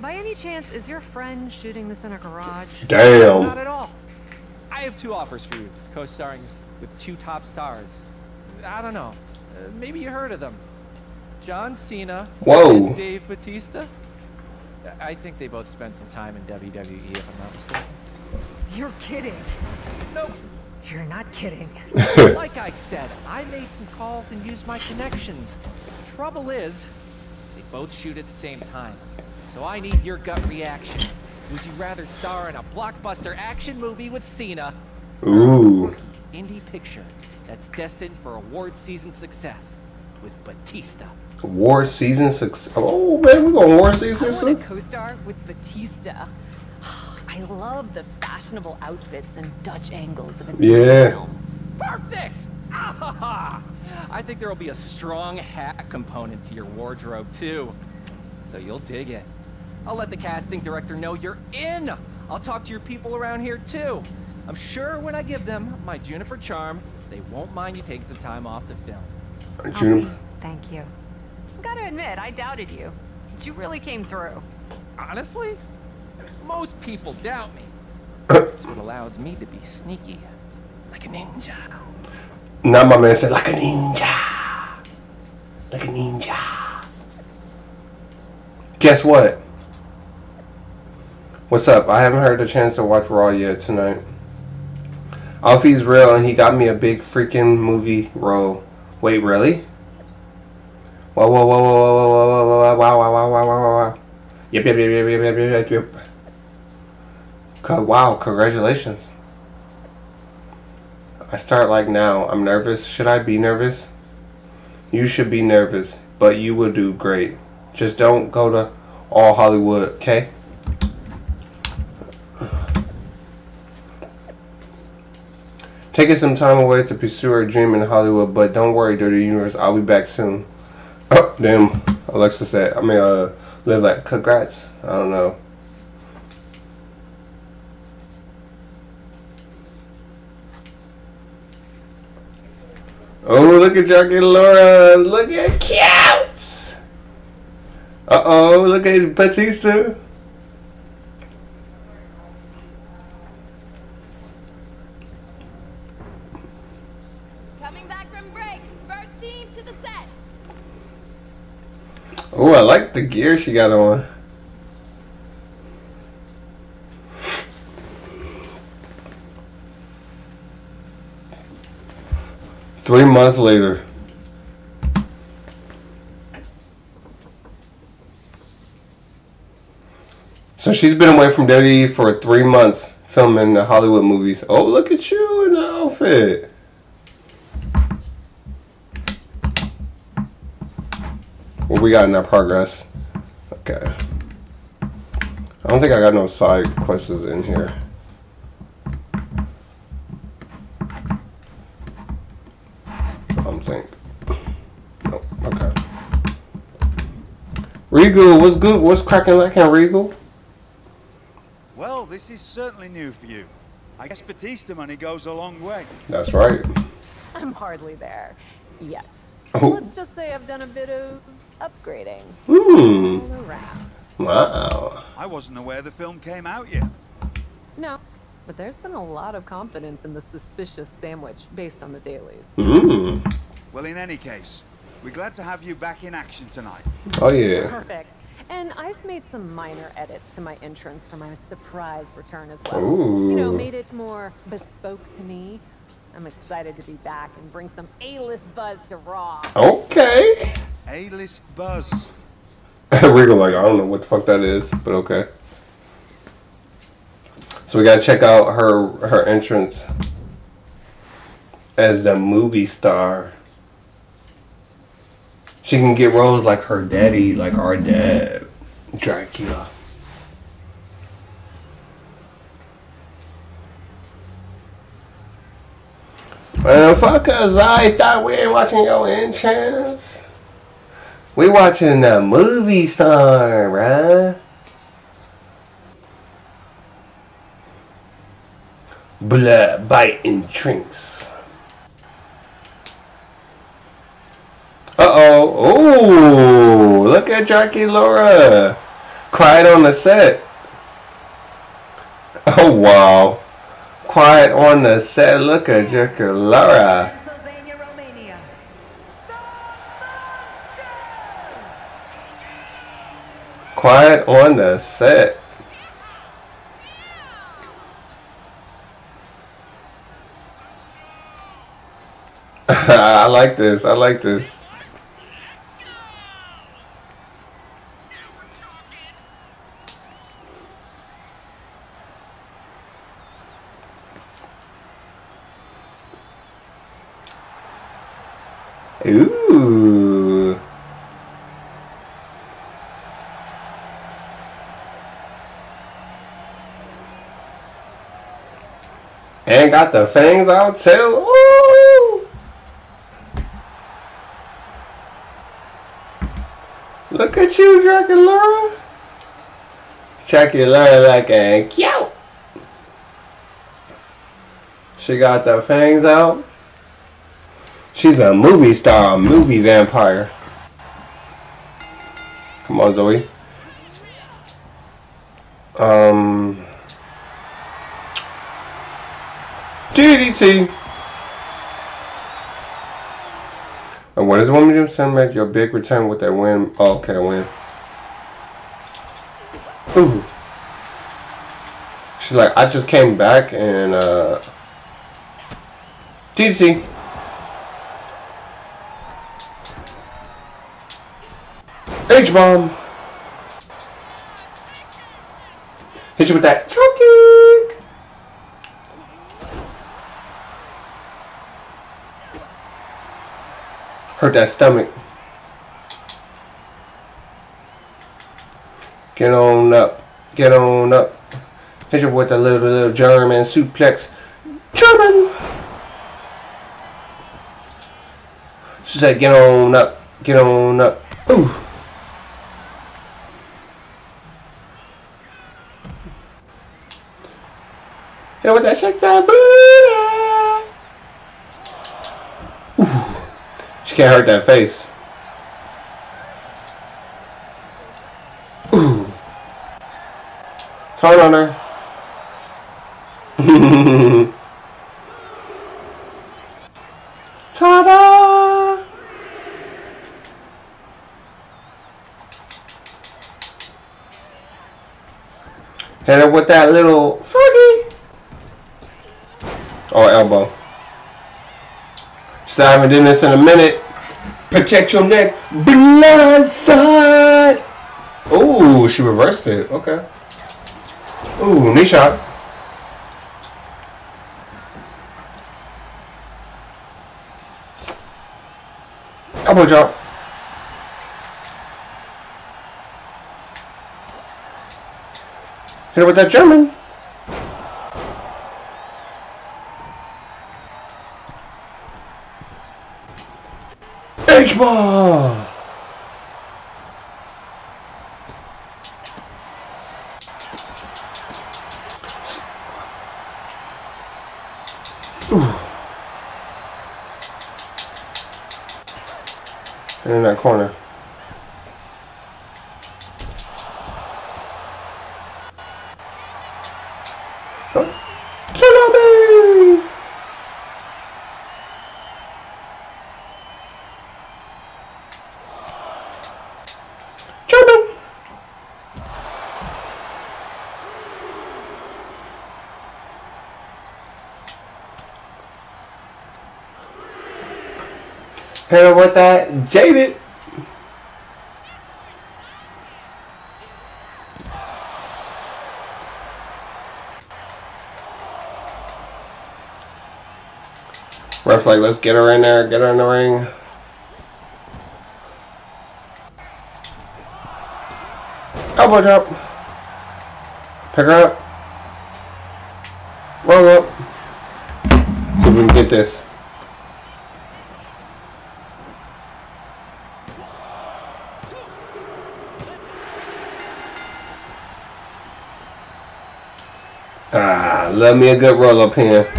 By any chance, is your friend shooting this in a garage? Damn. Not at all. I have two offers for you, co-starring with two top stars. I don't know. Uh, maybe you heard of them. John Cena Whoa. and Dave Batista. I think they both spent some time in WWE, if I'm not mistaken. You're kidding. Nope. You're not kidding. like I said, I made some calls and used my connections. The Trouble is, they both shoot at the same time. So I need your gut reaction. Would you rather star in a blockbuster action movie with Cena Ooh. indie picture that's destined for award season success with Batista? War season six. Oh man, we're going war season I want soon. to co-star with Batista. I love the fashionable outfits and Dutch angles of an Yeah. indie film. Perfect! Ah, I think there will be a strong hat component to your wardrobe too. So you'll dig it. I'll let the casting director know you're in. I'll talk to your people around here too. I'm sure when I give them my Juniper charm, they won't mind you taking some time off to film. June. Thank you. Gotta admit, I doubted you. But you really came through. Honestly, most people doubt me. That's what allows me to be sneaky, like a ninja. Now my man said like a ninja. Like a ninja. Guess what? What's up? I haven't heard a chance to watch Raw yet tonight. Alfie's real and he got me a big freaking movie role. Wait, really? Wow, wow, wow, congratulations. I start like now. I'm nervous. Should I be nervous? You should be nervous, but you will do great. Just don't go to all Hollywood, okay? Taking some time away to pursue our dream in Hollywood, but don't worry, Dirty Universe. I'll be back soon. Oh, damn. Alexa said, I mean, uh, live like, congrats. I don't know. Oh, look at Jackie and Laura. Look at cute. Uh oh, look at Batista. Coming back from break. First team to the set. Oh, I like the gear she got on. Three months later. So she's been away from WWE for three months filming the Hollywood movies. Oh, look at you in the outfit. What we got in our progress? Okay. I don't think I got no side quests in here. I'm think. No. Okay. Regal, what's good? What's cracking like in Regal? Well, this is certainly new for you. I guess Batista money goes a long way. That's right. I'm hardly there yet. Oh. Let's just say I've done a bit of upgrading Hmm. Wow. I wasn't aware the film came out yet. No, but there's been a lot of confidence in the suspicious sandwich based on the dailies. Hmm. Well, in any case, we're glad to have you back in action tonight. Oh yeah. Perfect. And I've made some minor edits to my entrance for my surprise return as well. You know, made it more bespoke to me. I'm excited to be back and bring some A-list buzz to Raw. Okay. A-list buzz. Regal like I don't know what the fuck that is, but okay. So we gotta check out her her entrance as the movie star. She can get roles like her daddy, like our dad, Dracula. Well, fuck us, I thought we ain't watching your entrance. We watching the movie star, bruh. Blood, bite, and drinks. Uh oh. Oh, look at Jackie Laura. Quiet on the set. Oh, wow. Quiet on the set. Look at Jackie Laura. Quiet on the set. I like this. I like this. Ooh. And got the fangs out too. Ooh. Look at you, Dracula. Dracula looking cute. She got the fangs out. She's a movie star, a movie vampire. Come on, Zoe. Um. DDT. And what does it want me to do? Send back your big return with that win. Oh, okay, win. Ooh. She's like, I just came back and, uh. DDT. H-bomb. Hit you with that kick. Hurt that stomach. Get on up. Get on up. Hit you with a little little German suplex. German. She said, get on up. Get on up. Ooh. Know what that shake that booty. Ooh. She can't hurt that face. Ooh. Turn on her. Ta-da! Hit her with that little froggy. Or elbow. So I haven't this in a minute. Protect your neck. Blindside. Oh, she reversed it. Okay. Ooh, knee shot. Elbow drop. Hit her with that German. H-bomb! And in that corner. Tsunami! German! Her with that jaded. Ref like, let's get her in there, get her in the ring. Elbow drop. Pick her up. Roll up. See if we can get this. Love me a good roll up here.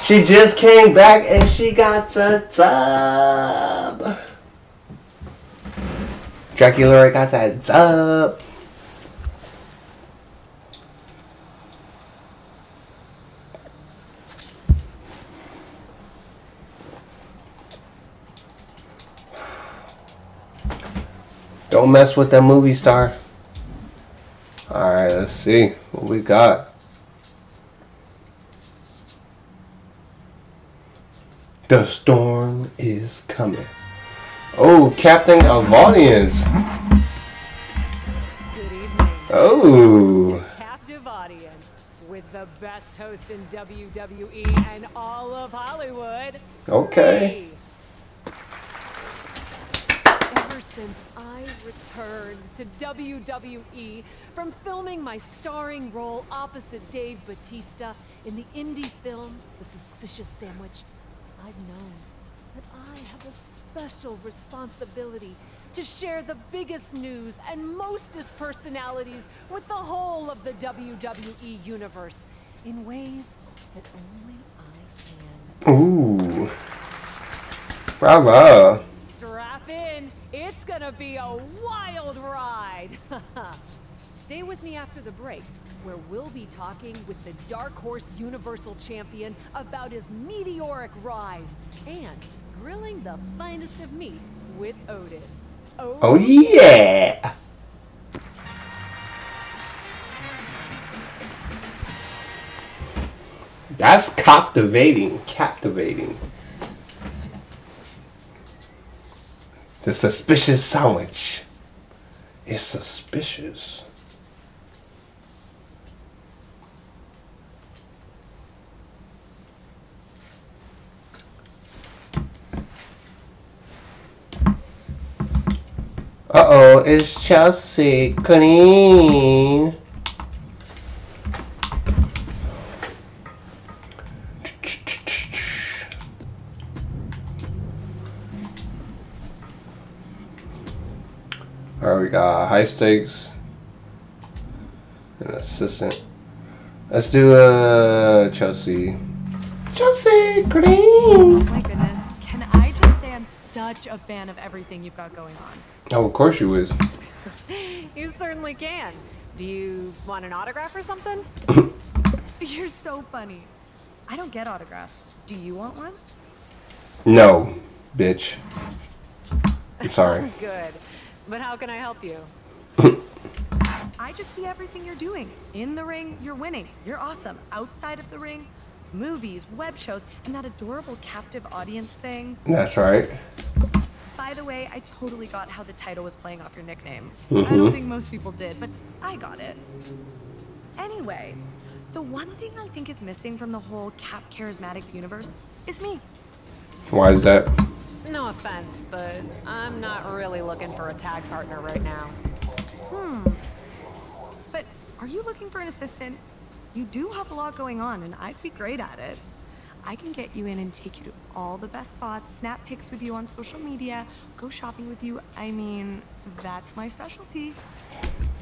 She just came back and she got a tub. Dracula got that tub. Don't mess with that movie star. See what we got. The storm is coming. Oh, Captain of Audience. Oh. Captive audience with the best host in WWE and all of Hollywood. Okay. me. Ever since I returned to WWE from filming my starring role opposite Dave Batista in the indie film The Suspicious Sandwich, I've known that I have a special responsibility to share the biggest news and mostest personalities with the whole of the WWE universe in ways that only I can. Ooh. Bravo. Strap in. It's gonna be a wild Stay with me after the break, where we'll be talking with the Dark Horse Universal Champion about his meteoric rise and grilling the finest of meats with Otis. Oh yeah. That's captivating. Captivating. The suspicious sandwich is suspicious. Uh oh, it's Chelsea Green. Alright, we got high stakes. An assistant. Let's do uh Chelsea. Chelsea Green. Oh My goodness, can I just say I'm such a fan of everything you've got going on? Oh, of course you is. You certainly can. Do you want an autograph or something? You're so funny. I don't get autographs. Do you want one? No, bitch. I'm sorry. Good. But how can I help you? I just see everything you're doing. In the ring, you're winning. You're awesome. Outside of the ring, movies, web shows, and that adorable captive audience thing. That's right. By the way, I totally got how the title was playing off your nickname. I Mhm. don't think most people did, but I got it. Anyway, the one thing I think is missing from the whole Cap charismatic universe is me. Why is that? No offense, but I'm not really looking for a tag partner right now. Hmm. But are you looking for an assistant? You do have a lot going on, and I'd be great at it. I can get you in and take you to all the best spots, snap pics with you on social media, go shopping with you. I mean, that's my specialty.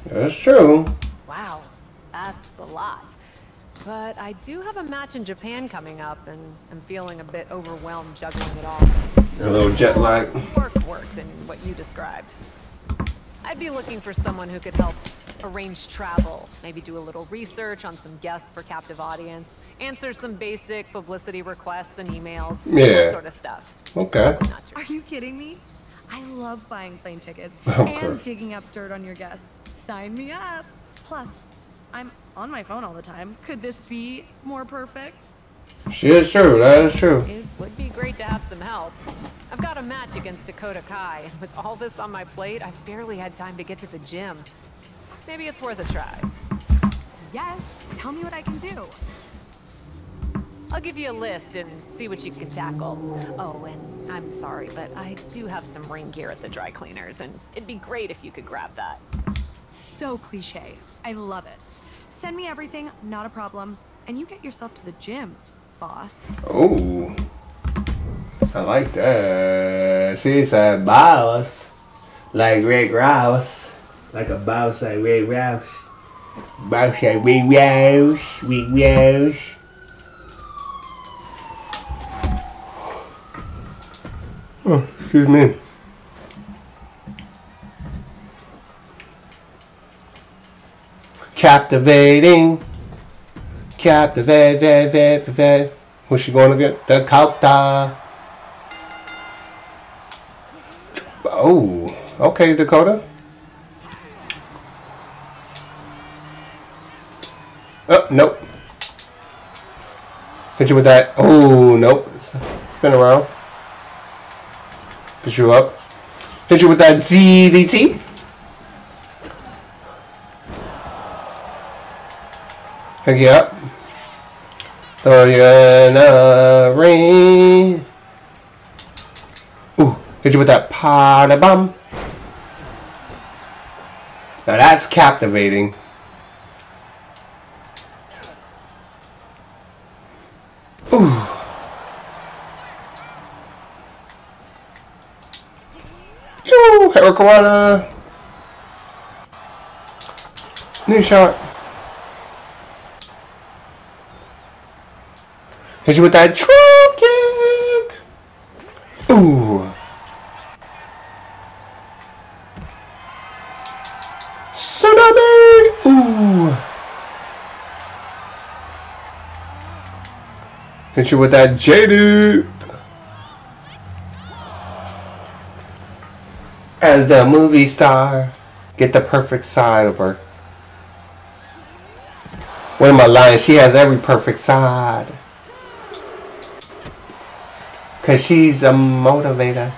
That's true. Wow, that's a lot. But I do have a match in Japan coming up, and I'm feeling a bit overwhelmed juggling it all. A little jet lag. Work, work than what you described. I'd be looking for someone who could help arrange travel, maybe do a little research on some guests for captive audience, answer some basic publicity requests and emails, Yeah. that sort of stuff. Okay. Are you kidding me? I love buying plane tickets Of and digging up dirt on your guests. Sign me up. Plus, I'm on my phone all the time. Could this be more perfect? She is true. That is true. It would be great to have some help. I've got a match against Dakota Kai, and with all this on my plate, I've barely had time to get to the gym. Maybe it's worth a try. Yes. Tell me what I can do. I'll give you a list and see what you can tackle. Oh, and I'm sorry, but I do have some ring gear at the dry cleaners, and it'd be great if you could grab that. So cliche. I love it. Send me everything, not a problem. And you get yourself to the gym, boss. Oh. I like that. She's a boss. Like Rick Ross. Like a boss like Rick Ross. Boss like Rick Ross. Rick Ross. Oh, excuse me. Captivating. Captivating. Who's she going to get? The Dakota. Oh, okay, Dakota. Oh, nope. Hit you with that. Oh, nope. Spin around. Hit you up. Hit you with that ZDT. Pick you up. Throw you in a ring. Ooh, hit you with that of bomb. Now that's captivating. Ooh. Yo, Hurricanrana. New shot. Hit you with that drop kick. Ooh. Tsunami. Ooh. Hit you with that J As the movie star, get the perfect side of her. What am I lying? She has every perfect side. Cause she's a motivator.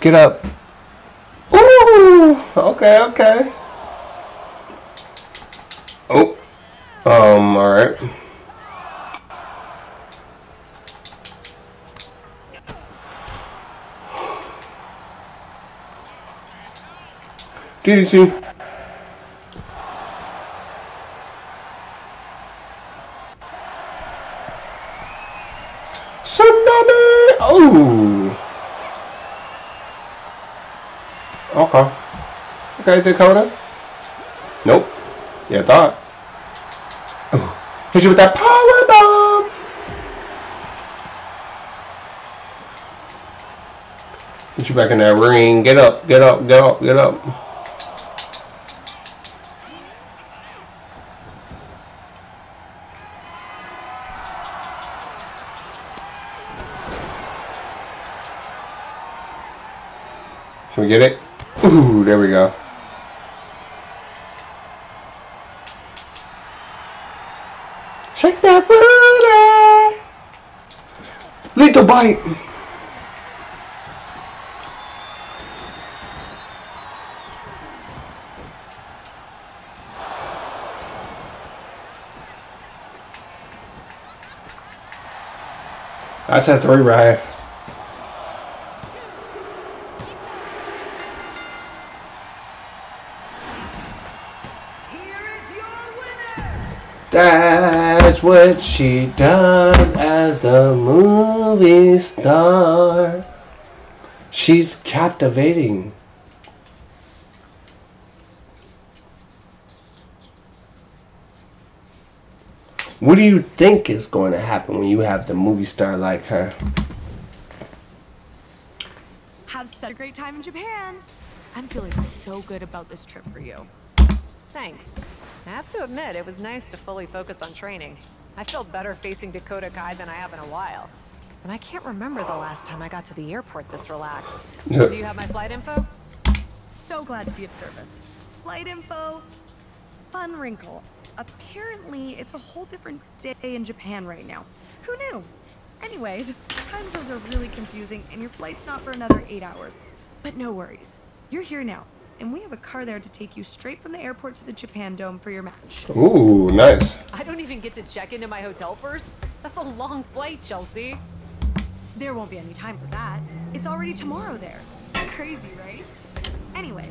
Get up. Ooh, okay, okay. Oh, um, all right. DDT. Tsunami! Oh! Okay. Okay, Dakota. Nope. Yeah, I thought. Ooh. Hit you with that power bomb! Get you back in that ring. Get up, get up, get up, get up. Can we get it? Ooh, there we go. Shake that booty! Lethal bite! That's a three rifle. That's what she does as the movie star. She's captivating. What do you think is going to happen when you have the movie star like her? Have such a great time in Japan. I'm feeling so good about this trip for you. Thanks. I have to admit, it was nice to fully focus on training. I felt better facing Dakota Kai than I have in a while. And I can't remember the last time I got to the airport this relaxed. Do you have my flight info? So glad to be of service. Flight info. Fun wrinkle. Apparently, it's a whole different day in Japan right now. Who knew? Anyways, time zones are really confusing and your flight's not for another eight hours. But no worries. You're here now, and we have a car there to take you straight from the airport to the Japan Dome for your match. Ooh, nice. I don't even get to check into my hotel first? That's a long flight, Chelsea. There won't be any time for that. It's already tomorrow there. Crazy, right? Anyway,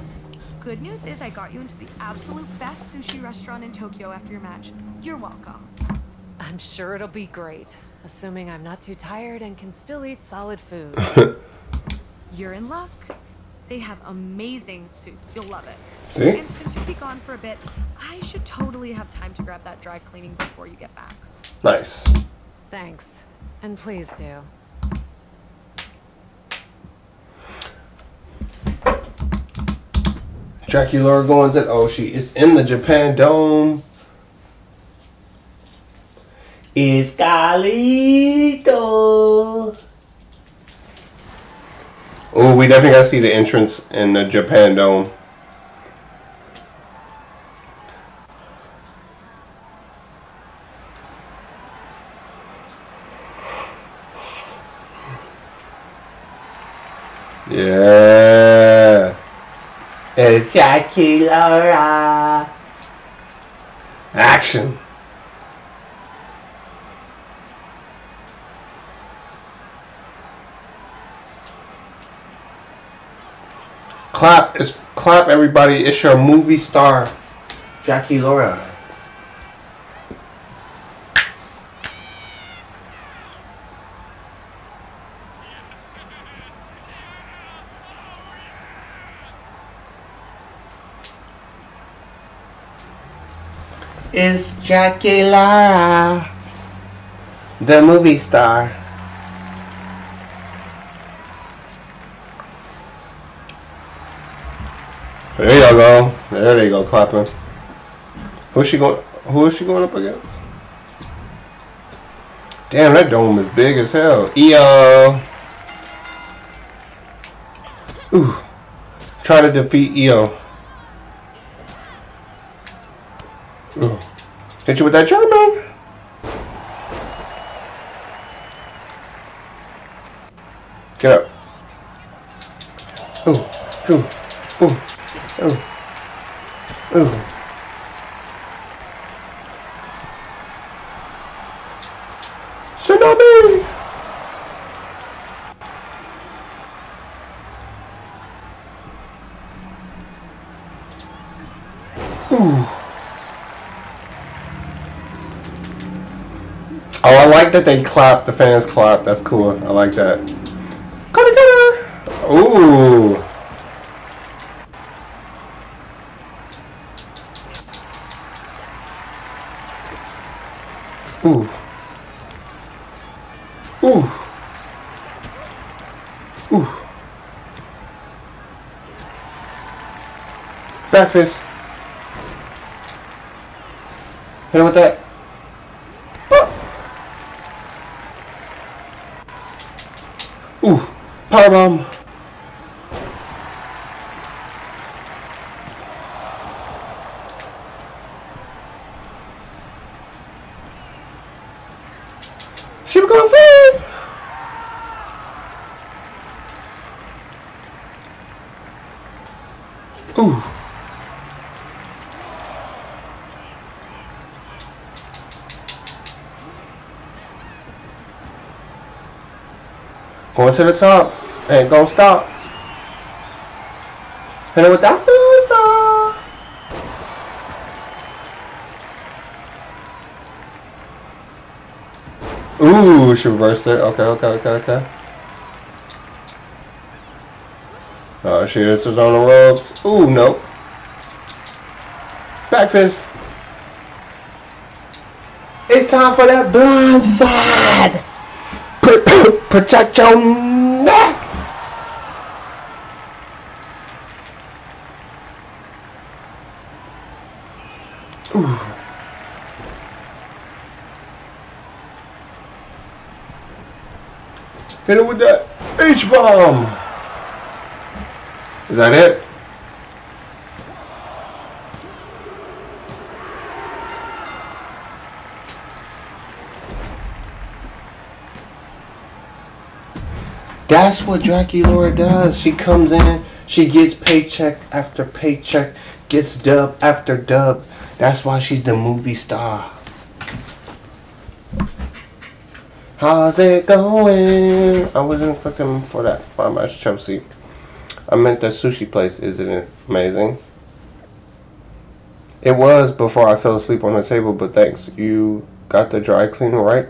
good news is I got you into the absolute best sushi restaurant in Tokyo after your match. You're welcome. I'm sure it'll be great, assuming I'm not too tired and can still eat solid food. You're in luck. They have amazing soups. You'll love it. See? And since you'll be gone for a bit, I should totally have time to grab that dry cleaning before you get back. Nice. Thanks. And please do. Jackie Laura going to oh she is in the Japan Dome. Escalito. Oh, we definitely gotta see the entrance in the Japan Dome. Yeah. It's Jackie Laura. Action. Clap, it's clap everybody. It's your movie star, Jackie Laura. It's Jackie Laura, the movie star. There you go. There they go, clapping. Who's she going? Who is she going up against? Damn, that dome is big as hell. EO. Ooh. Try to defeat EO. Ooh. Hit you with that German. Get up. Ooh. Ooh. Ooh. Ooh. Ooh. Tsunami! Ooh. Oh, I like that they clap. The fans clap. That's cool. I like that. Go together. Ooh. Ooh. Ooh. Ooh. Back fist. Hit him with that. Ooh. Powerbomb. Gonna. Ooh. Going to the top. Ain't gonna stop. Hit it with that buzzsaw. Ooh, she reversed it. Okay, okay, okay, okay. Oh, shit, this is on the ropes. Ooh, nope. Back fist. It's time for that blind side. Protect your neck. Ooh. Hit it with that H bomb. Is that it? That's what Draculaura does. She comes in, she gets paycheck after paycheck, gets dub after dub. That's why she's the movie star. How's it going? I wasn't expecting for that. Why much Chelsea? I meant that sushi place. Isn't it amazing? It was before I fell asleep on the table, but thanks. You got the dry cleaner right.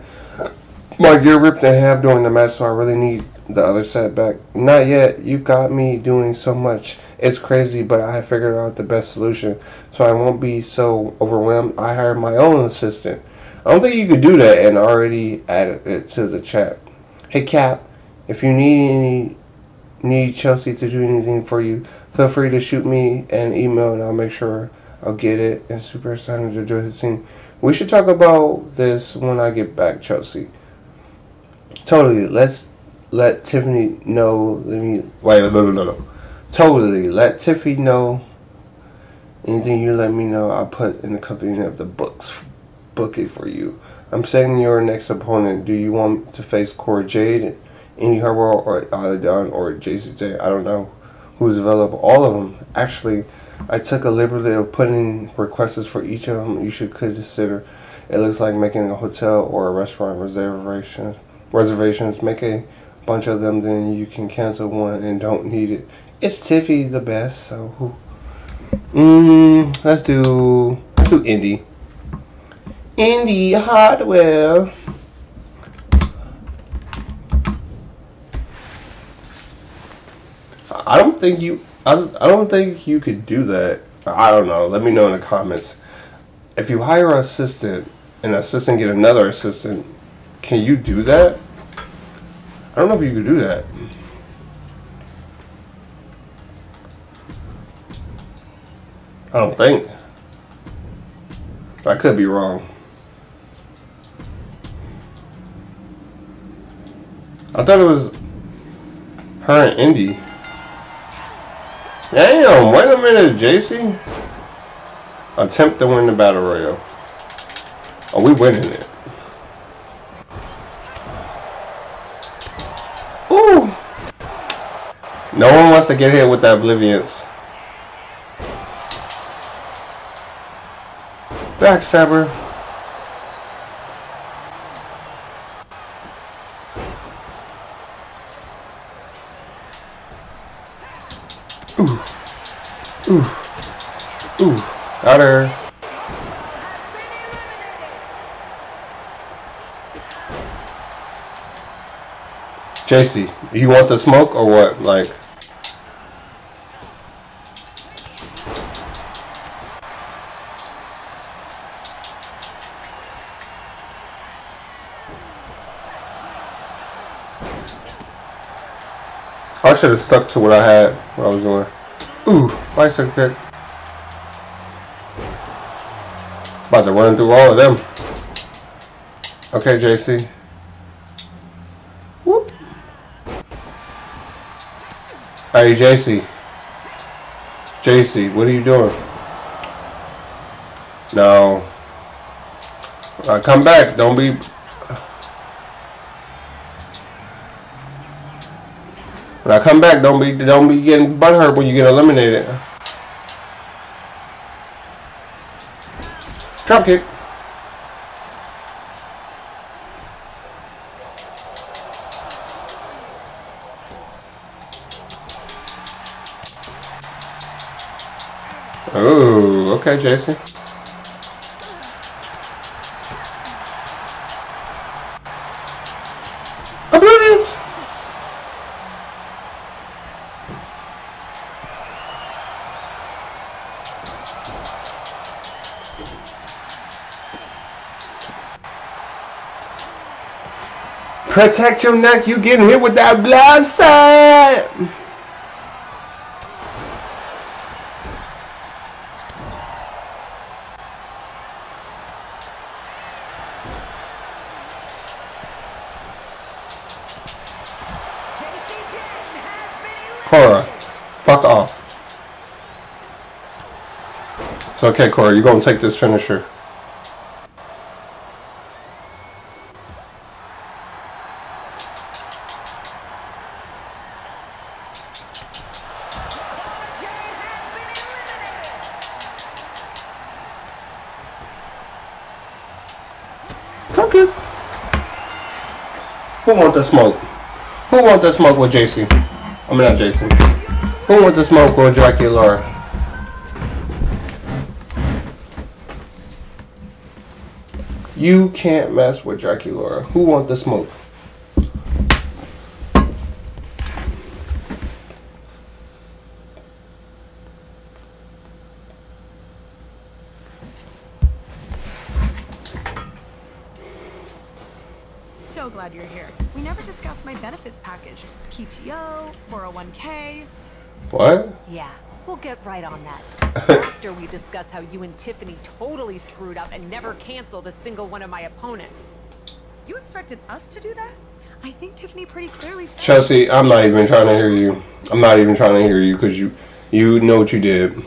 My gear ripped in half during the match, so I really need the other set back. Not yet. You got me doing so much. It's crazy, but I figured out the best solution, so I won't be so overwhelmed. I hired my own assistant. I don't think you could do that and already added it to the chat. Hey Cap, if you need any need Chelsea to do anything for you, feel free to shoot me an email and I'll make sure I'll get it. And super excited to join the team. We should talk about this when I get back, Chelsea. Totally. Let's let Tiffany know. Let me wait. No, no, no, no. Totally. Let Tiffany know. Anything you let me know, I'll put in the company of the books. Book it for you. I'm setting your next opponent. Do you want to face Cora Jade, Indi Hartwell, or Aladon, or Jacy I don't know who's available. All of them. Actually, I took a liberty of putting requests for each of them. You should consider. It looks like making a hotel or a restaurant reservation. Reservations. Make a bunch of them, then you can cancel one and don't need it. It's Tiffy's the best, so who? Mmm. Let's do. Let's do Indy. Indi Hartwell. I don't think you. I, I don't think you could do that. I don't know. Let me know in the comments. If you hire an assistant and an assistant get another assistant, can you do that? I don't know if you could do that. I don't think. I could be wrong. I thought it was her and Indy. Damn, wait a minute, Jacy. Attempt to win the battle royale. Oh, we winning it. Ooh. No one wants to get hit with that Oblivions. Backstabber. Ooh. Ooh. Got. Jacy, you want the smoke or what? Like. I should have stuck to what I had, what I was doing. Ooh, bicycle kick. About to run through all of them. Okay, Jacy. Whoop. Hey, Jacy. Jacy, what are you doing? No. Uh, come back. Don't be When I come back, don't be don't be getting butthurt when you get eliminated. Drop kick. Oh, okay, Jason. Oblivions! Protect your neck, you getting hit with that blast! Cora, fuck off. It's okay, Cora. You're gonna take this finisher. Want the smoke? Who want the smoke with Jacy? I mean not Jason. Who want the smoke with Dracula? You can't mess with Dracula. Who want the smoke? So glad you're here. We never discussed my benefits package. PTO, 401k. What? Yeah, we'll get right on that. After we discuss how you and Tiffany totally screwed up and never canceled a single one of my opponents. You expected us to do that? I think Tiffany pretty clearly said. Chelsea, I'm not even trying to hear you. I'm not even trying to hear you because you, you know what you did.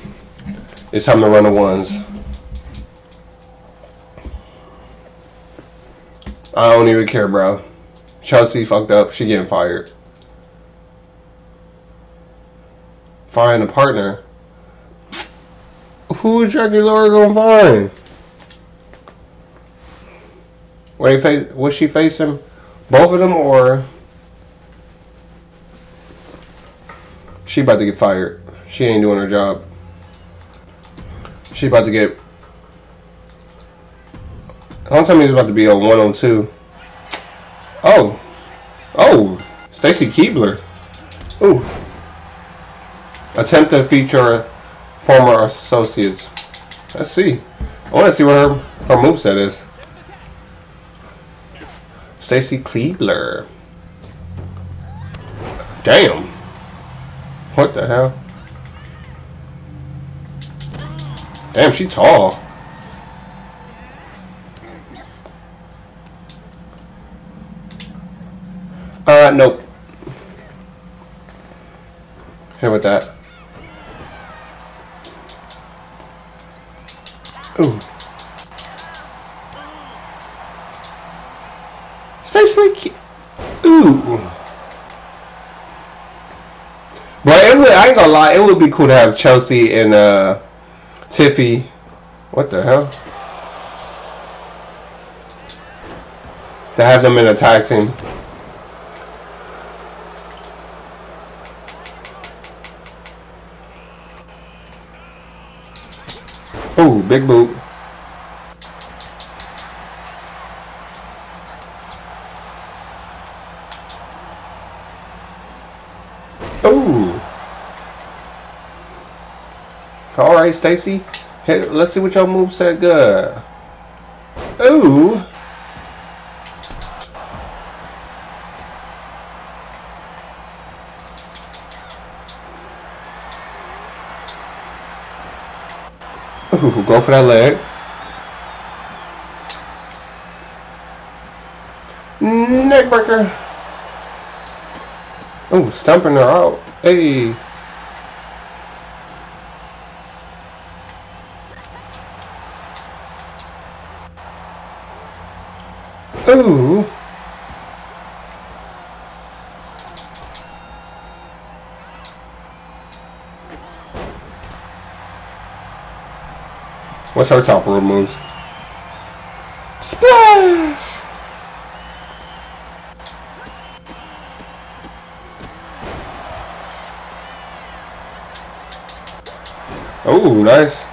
It's time to run the ones. I don't even care, bro. Chelsea fucked up. She getting fired. Find a partner. Who is Draculaura gonna find? Wait, face? Was she facing both of them or she about to get fired? She ain't doing her job. She about to get. Don't tell me it's about to be a one on two. Oh, oh, Stacy Keibler. Ooh. Attempt to feature former associates. Let's see. I want to see what her her moveset is. Stacy Keibler. Damn. What the hell? Damn, she tall. Uh, nope. Here with that. Ooh. Stacey Ke Ooh. But it would, I ain't gonna lie, it would be cool to have Chelsea and uh, Tiffy. What the hell? To have them in a tag team. Ooh, big boot. Ooh. All right, Stacy. Hey, let's see what your move said. Good. Ooh. Ooh, go for that leg. Neckbreaker. Oh, stumping her out. Hey. Ooh. What's her top rope moves? Splash! Oh, nice.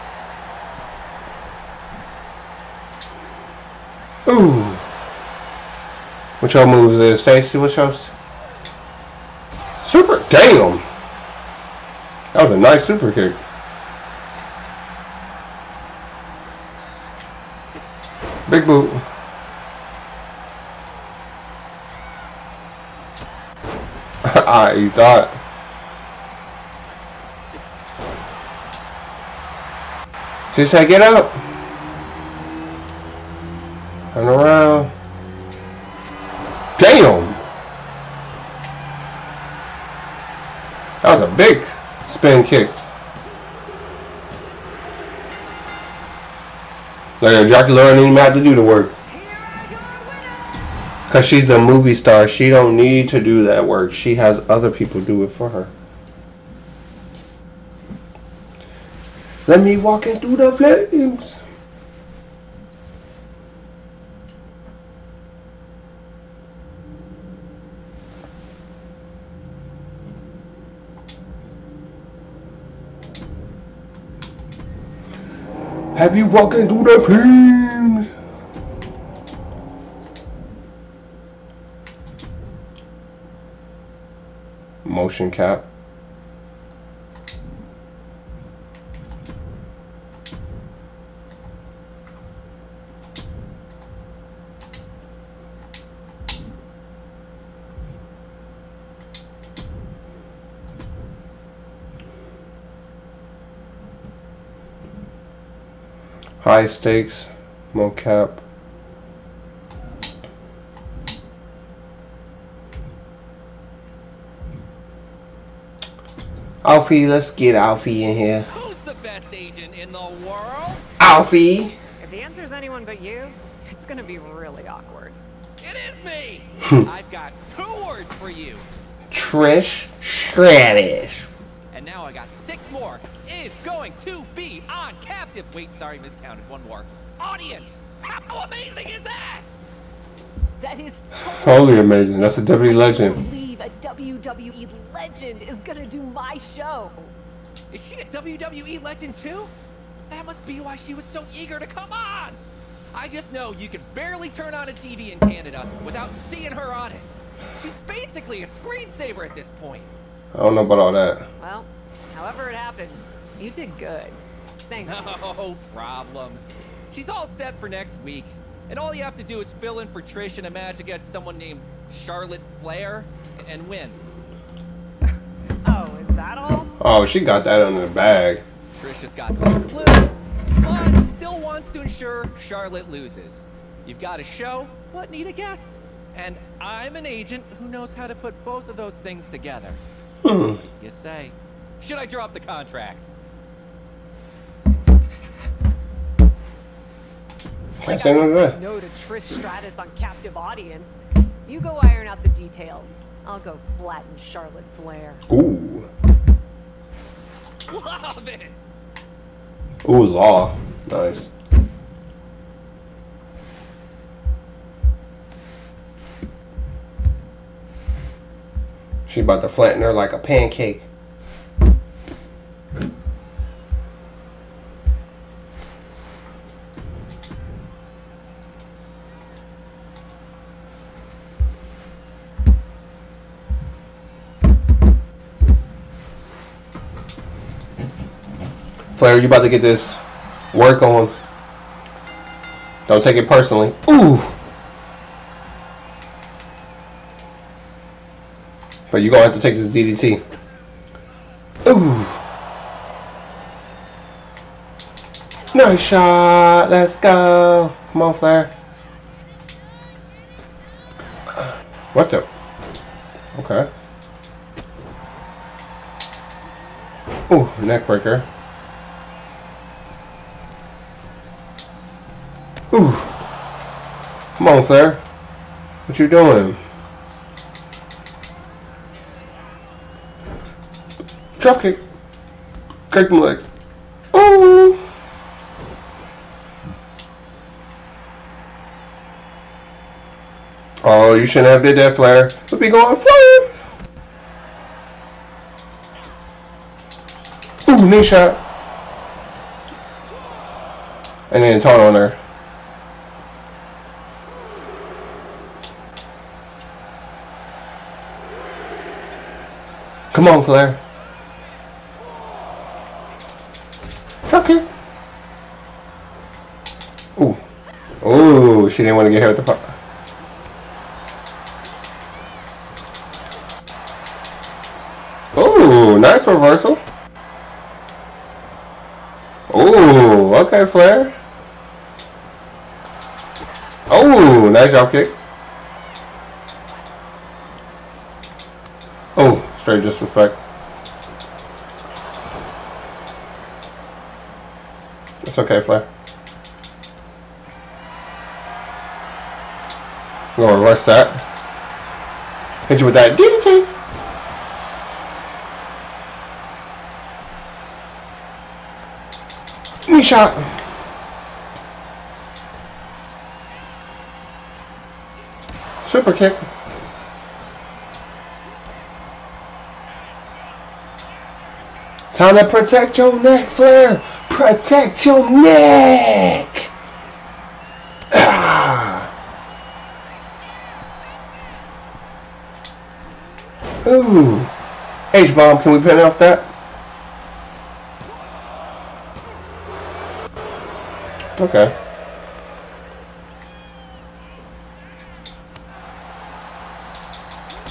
Ooh. What your moves is, Stacy? What's yours? Super. Damn. That was a nice super kick. Big boot. ah, you thought. She said, get up. Turn around. Damn. That was a big spin kick. Like Dracula didn't even have to do the work. Cause she's the movie star. She don't need to do that work. She has other people do it for her. Let me walk in through the flames. Have you walking through the flames? Motion cap. high stakes mocap. Alfie, let's get Alfie in here. Who's the best agent in the world? Alfie! If the answer is anyone but you, it's gonna be really awkward. It is me! I've got two words for you. Trish Stratus. On captive. Wait, sorry, miscounted. One more. Audience. How amazing is that? That is Totally amazing. That's a WWE legend. believe a WWE legend is gonna do my show. Is she a WWE legend too? That must be why she was so eager to come on. I just know you can barely turn on a TV in Canada without seeing her on it. She's basically a screensaver at this point. I don't know about all that. Well, however it happened, you did good. Thanks. No problem. She's all set for next week. And all you have to do is fill in for Trish in a match against someone named Charlotte Flair and win. Oh, is that all? Oh, she got that under the bag. Trish has got no clue, but still wants to ensure Charlotte loses. You've got a show, but need a guest. And I'm an agent who knows how to put both of those things together. Hmm. What do you say? Should I drop the contracts? Can't say no to that. No to Trish Stratus on captive audience. You go iron out the details. I'll go flatten Charlotte Flair. Ooh. Love it! Ooh, law. Nice. She about to flatten her like a pancake. Flair, you about to get this work on. Don't take it personally. Ooh! But you're gonna have to take this DDT. Ooh! Nice shot. Let's go. Come on, Flair. What the? Okay. Ooh, neck breaker. Ooh. Come on, Flair. What you doing? Drop kick. Kick them legs. Ooh. Oh, you shouldn't have did that, Flair. We'll be going flying. Ooh, knee shot. And then taunt on her. Come on, Flair. Drop kick. Ooh. Ooh, she didn't want to get hit with the pop. Ooh, nice reversal. Ooh, okay, Flair. Oh, nice drop kick. Oh, straight disrespect. It's okay, Flair. I'm gonna reverse that. Hit you with that DDT. Knee shot. Super kick. Time to protect your neck, Flair. Protect your neck. Ah. Ooh. H bomb. Can we pin off that? Okay.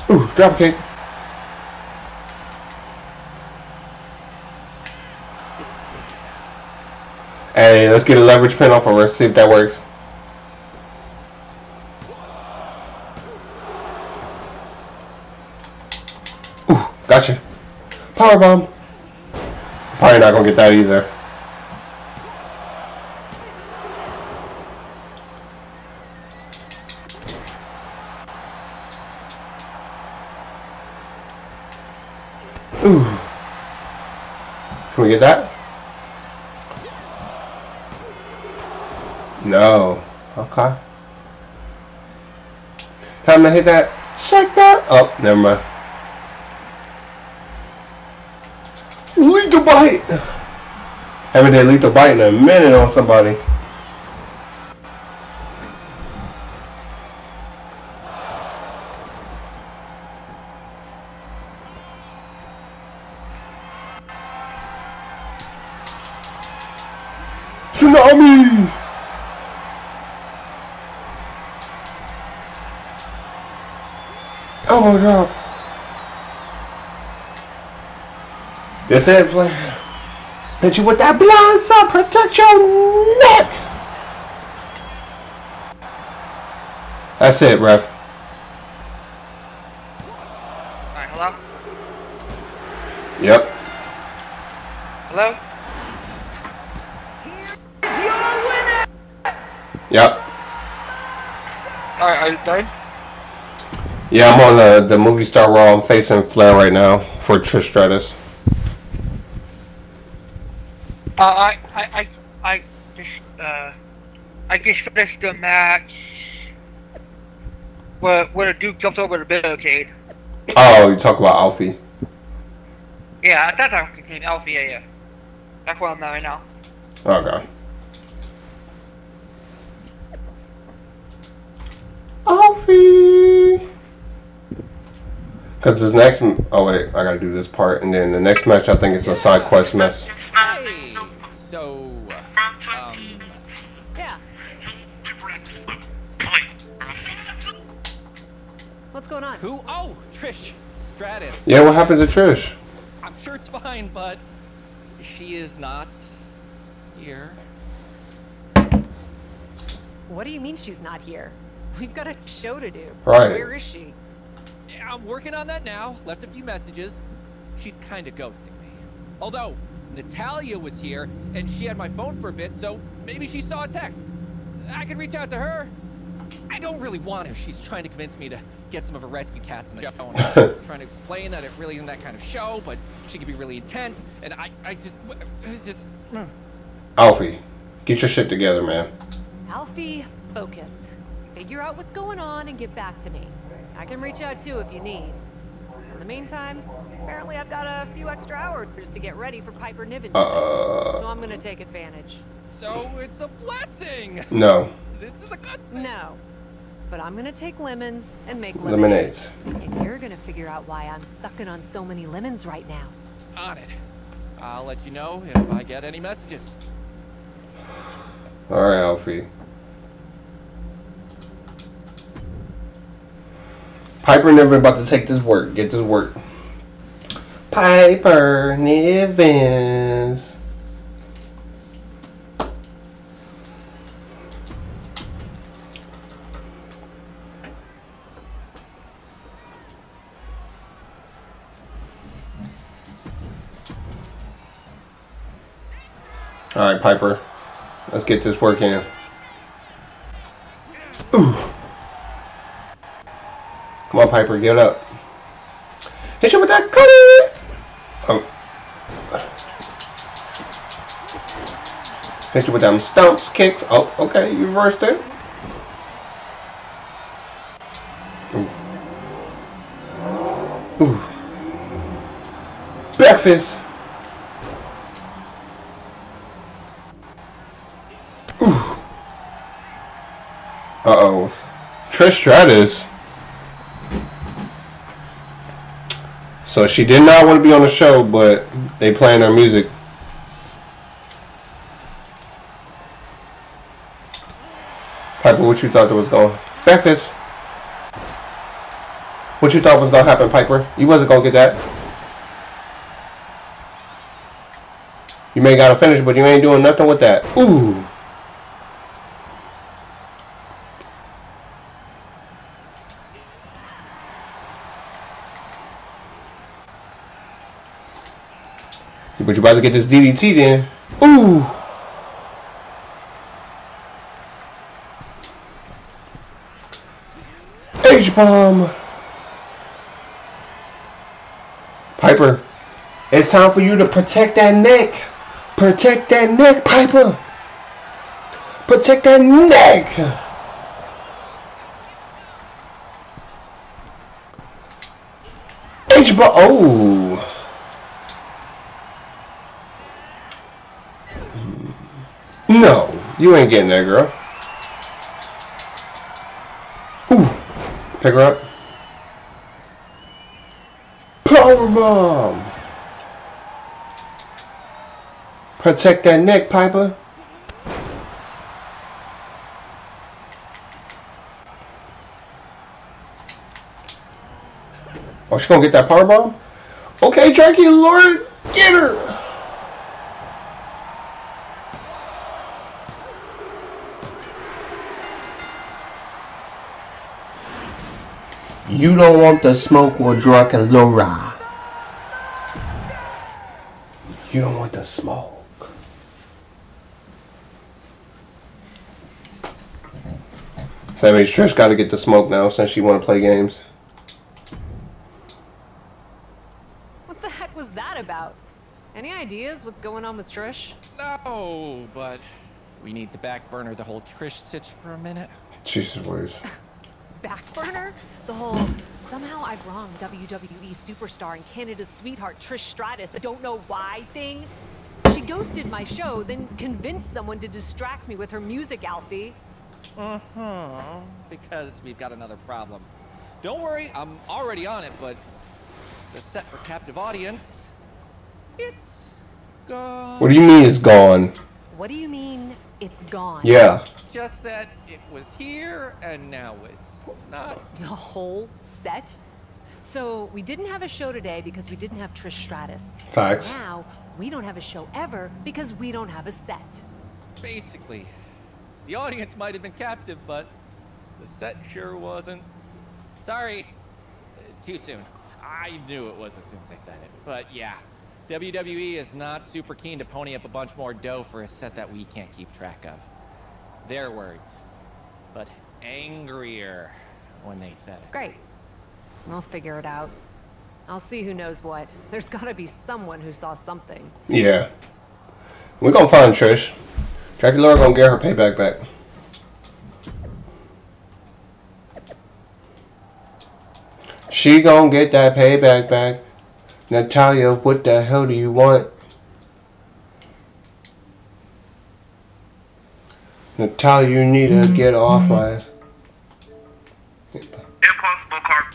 Ooh, drop a kick. Hey, let's get a leverage pin off of her. See if that works. Ooh, gotcha. Power bomb. Probably not gonna get that either. Ooh. Can we get that? No. Okay. Time to hit that. Shake that. Oh, never mind. Lethal bite. Haven't did lethal bite in a minute on somebody. Tsunami! That's it, Flair. Hit you with that blind side, protect your neck. That's it, ref. Alright, hello? Yep. Hello? Yep. Alright, are you done? Yeah, I'm on the, the movie star raw. I'm facing Flair right now for Trish Stratus. Uh, I, I, I, I just, uh, I just finished the match where, where the dude jumped over the barricade. Oh, you talk about Alfie. Yeah, that's how I became Alpha, yeah, yeah. That's where I'm at right now. Okay. Alfie! Because this next... Oh, wait. I gotta do this part. And then the next match, I think it's a side quest match. Hey, so, um, Yeah. What's going on? who? Oh, Trish Stratus. Yeah, what happened to Trish? I'm sure it's fine, but she is not here. What do you mean she's not here? We've got a show to do. Right. Where is she? Yeah, I'm working on that now. Left a few messages. She's kind of ghosting me. Although, Natalya was here, and she had my phone for a bit, so maybe she saw a text. I could reach out to her. I don't really want to. She's trying to convince me to get some of her rescue cats in the show. And trying to explain that it really isn't that kind of show, but she can be really intense, and I, I just, it's just... Mm. Alfie, get your shit together, man. Alfie, focus. Figure out what's going on and get back to me. I can reach out too if you need. In the meantime, apparently I've got a few extra hours to get ready for Piper Niven. Uh. so I'm gonna take advantage. So it's a blessing! No. This is a good No. But I'm gonna take lemons and make lemonade. Lemonades. And you're gonna figure out why I'm sucking on so many lemons right now. On it. I'll let you know if I get any messages. Alright, Alfie. Piper Niven about to take this work. Get this work. Piper Nivens. Alright, Piper. Let's get this work in. Ooh. Come on, Piper, get up. Hit you with that cutter! Oh. Hit you with them stumps, kicks. Oh, okay, you reversed it. Ooh. Ooh. Breakfast. Uh-oh. Trish Stratus. So she did not want to be on the show, but they playing her music. Piper, what you thought that was going? Breakfast. What you thought was gonna happen, Piper? You wasn't gonna get that. You may gotta finish, but you ain't doing nothing with that. Ooh. About to get this DDT then. Ooh. H-bomb. Piper, it's time for you to protect that neck. Protect that neck, Piper. Protect that neck. H-bomb. Oh. No, you ain't getting that girl. Ooh. Pick her up. Power bomb. Protect that neck, Piper. Oh, she gonna get that power bomb? Okay, Jackie, Lord, get her. You don't want the smoke or drunk and with Dracula. You don't want the smoke. So that means Trish got to get the smoke now since she want to play games. What the heck was that about? Any ideas what's going on with Trish? No, but we need to back burner the whole Trish sitch for a minute. Jesus Louise. Back burner? The whole somehow I've wronged WWE superstar and Canada's sweetheart Trish Stratus, I don't know why thing? She ghosted my show, then convinced someone to distract me with her music, Alfie. Uh-huh. Because we've got another problem. Don't worry, I'm already on it, but the set for captive audience, it's gone. What do you mean it's gone? What do you mean it's gone? Yeah. Just that it was here and now it's not. The whole set? So we didn't have a show today because we didn't have Trish Stratus. Facts. Now we don't have a show ever because we don't have a set. Basically, the audience might have been captive, but the set sure wasn't. Sorry, uh, too soon. I knew it was as soon as I said it. But yeah, WWE is not super keen to pony up a bunch more dough for a set that we can't keep track of. Their words, but angrier when they said it. Great. We'll figure it out. I'll see who knows what. There's gotta be someone who saw something. Yeah. We're gonna find Trish. Draculaura gonna get her payback back. She gonna get that payback back. Natalya, what the hell do you want? Natalya, you need to get mm-hmm. off my... Impossible car.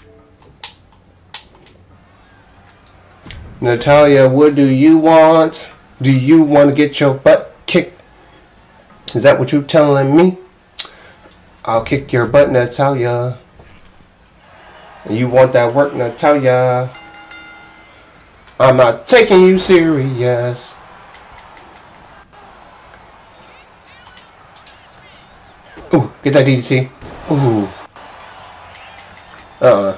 Natalya, what do you want? Do you want to get your butt kicked? Is that what you're telling me? I'll kick your butt, Natalya. You want that work, Natalya? I'm not taking you serious. Ooh, get that DDT. Ooh. Uh-uh.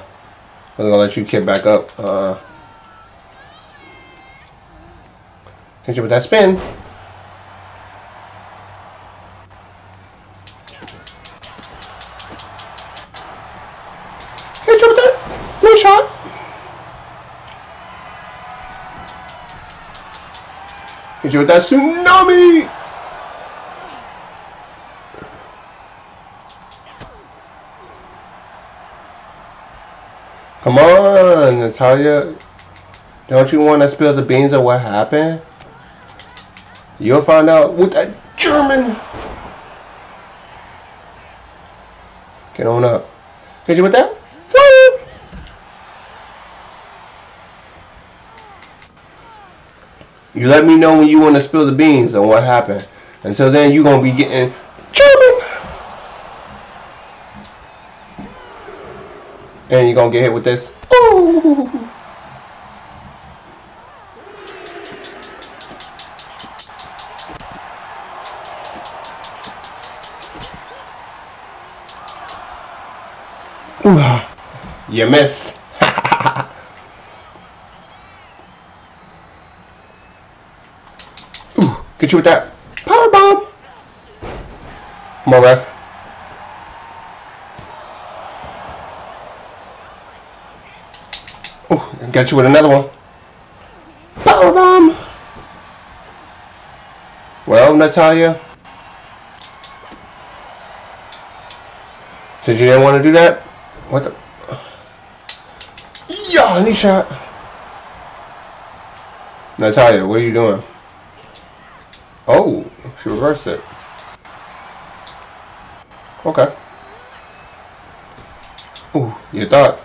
I'm gonna let you kick back up. Uh-uh. Hit you with that spin. Hit you with that one shot. Hit you with that tsunami. Come on, Natalya. Don't you want to spill the beans of what happened? You'll find out with that German. Get on up. Hit you with that? Fire! You let me know when you want to spill the beans on what happened. Until then, you're going to be getting German. And you're going to get hit with this. Ooh. You missed. Get you with that power bomb. Come on, ref. Oh, got you with another one. Power bomb. Well, Natalya. Since you didn't want to do that, what the? Yeah, knee shot. Natalya, what are you doing? Oh, she reversed it. Okay. Ooh, you thought.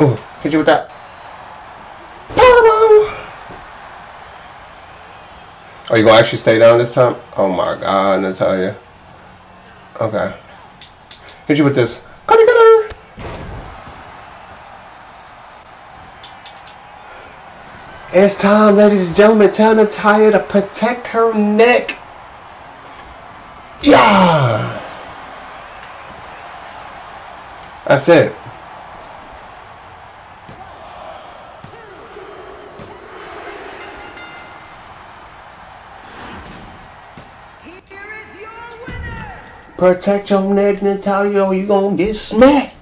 Ooh, hit you with that. Are you gonna actually stay down this time? Oh my god, Natalya. Okay. Hit you with this. It's time, ladies and gentlemen, tell Natalya to protect her neck. Yeah! That's it. Protect your neck, Natalya, or you gonna get smacked.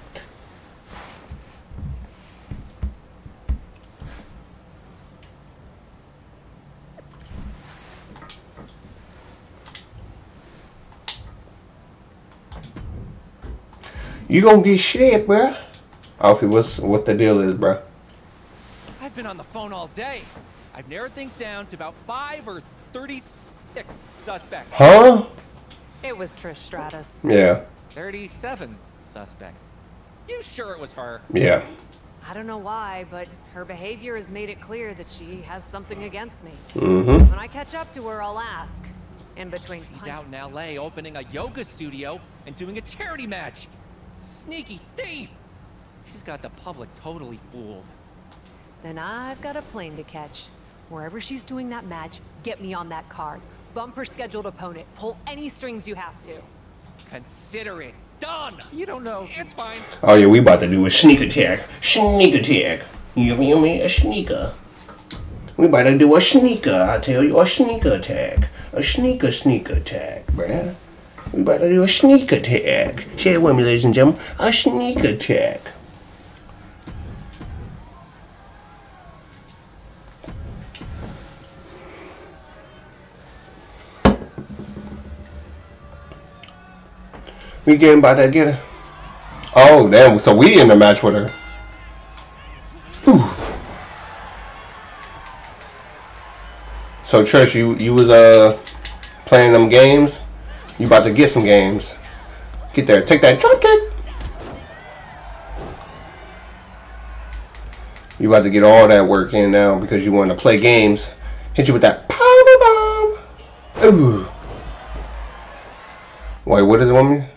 You gonna get shit, bruh. Alfie, what's what the deal is, bruh? I've been on the phone all day. I've narrowed things down to about five or 36 suspects. Huh? It was Trish Stratus. Yeah. 37 suspects. You sure it was her? Yeah. I don't know why, but her behavior has made it clear that she has something against me. Mm-hmm. When I catch up to her, I'll ask. In between. He's out in L.A. opening a yoga studio and doing a charity match. Sneaky thief! She's got the public totally fooled. Then I've got a plane to catch. Wherever she's doing that match, get me on that card. Bump her scheduled opponent. Pull any strings you have to. Consider it done! You don't know. It's fine. Oh yeah, we about to do a sneak attack. Sneak attack. You feel me? A sneaker. We about to do a sneaker. I tell you, a sneaker attack. A sneaker sneaker attack, bruh. We about to do a sneak attack. Say it with me, ladies and gentlemen. A sneak attack. We getting by that get her. Oh, damn. So we in the match with her. Ooh. So Trish, you you was uh playing them games. You about to get some games. Get there. Take that drop kick. You about to get all that work in now because you want to play games. Hit you with that power bomb. Ooh. Wait, what does it want me?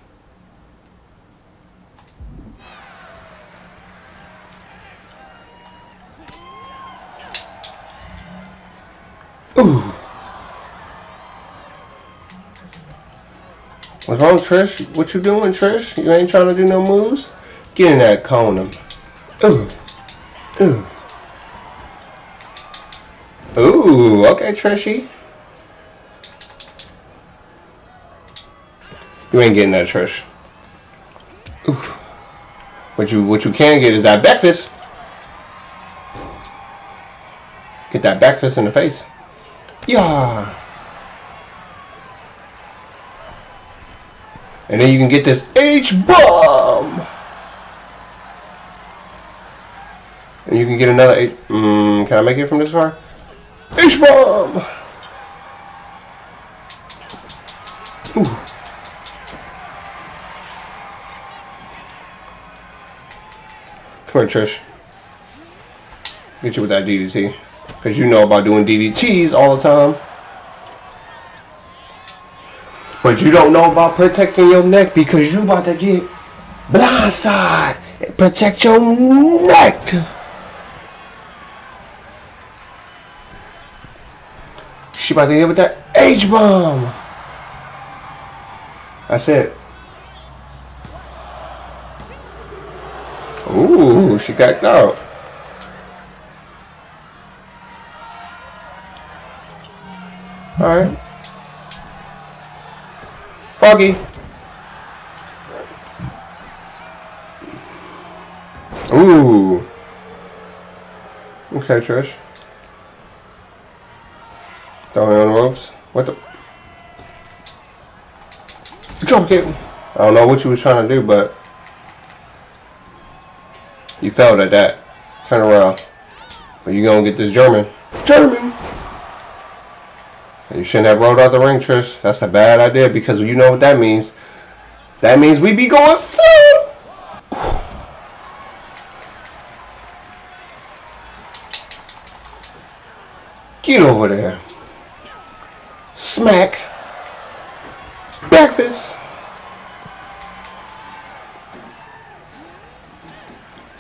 Ooh. What's wrong, Trish? What you doing, Trish? You ain't trying to do no moves? Get in that cone. Ooh. Ooh. Ooh, okay, Trishy. You ain't getting that, Trish. Ooh. What you what you can get is that back fist. Get that back fist in the face. Yeah. And then you can get this H-bomb. And you can get another H... Mm, can I make it from this far? H-bomb. Ooh. Come here, Trish. Get you with that DDT. Because you know about doing DDTs all the time. But you don't know about protecting your neck because you about to get blindside. Protect your neck. She about to hit with that H-bomb. That's it. Ooh, she got out. Alright. Foggy. Ooh. Okay, Trish. Throwing on ropes. What the? Jump kick. I don't know what you was trying to do, but you failed at that. Turn around. But you gonna get this German. German! You shouldn't have rolled out the ring, Trish. That's a bad idea because you know what that means. That means we be going full. Get over there. Smack. Breakfast.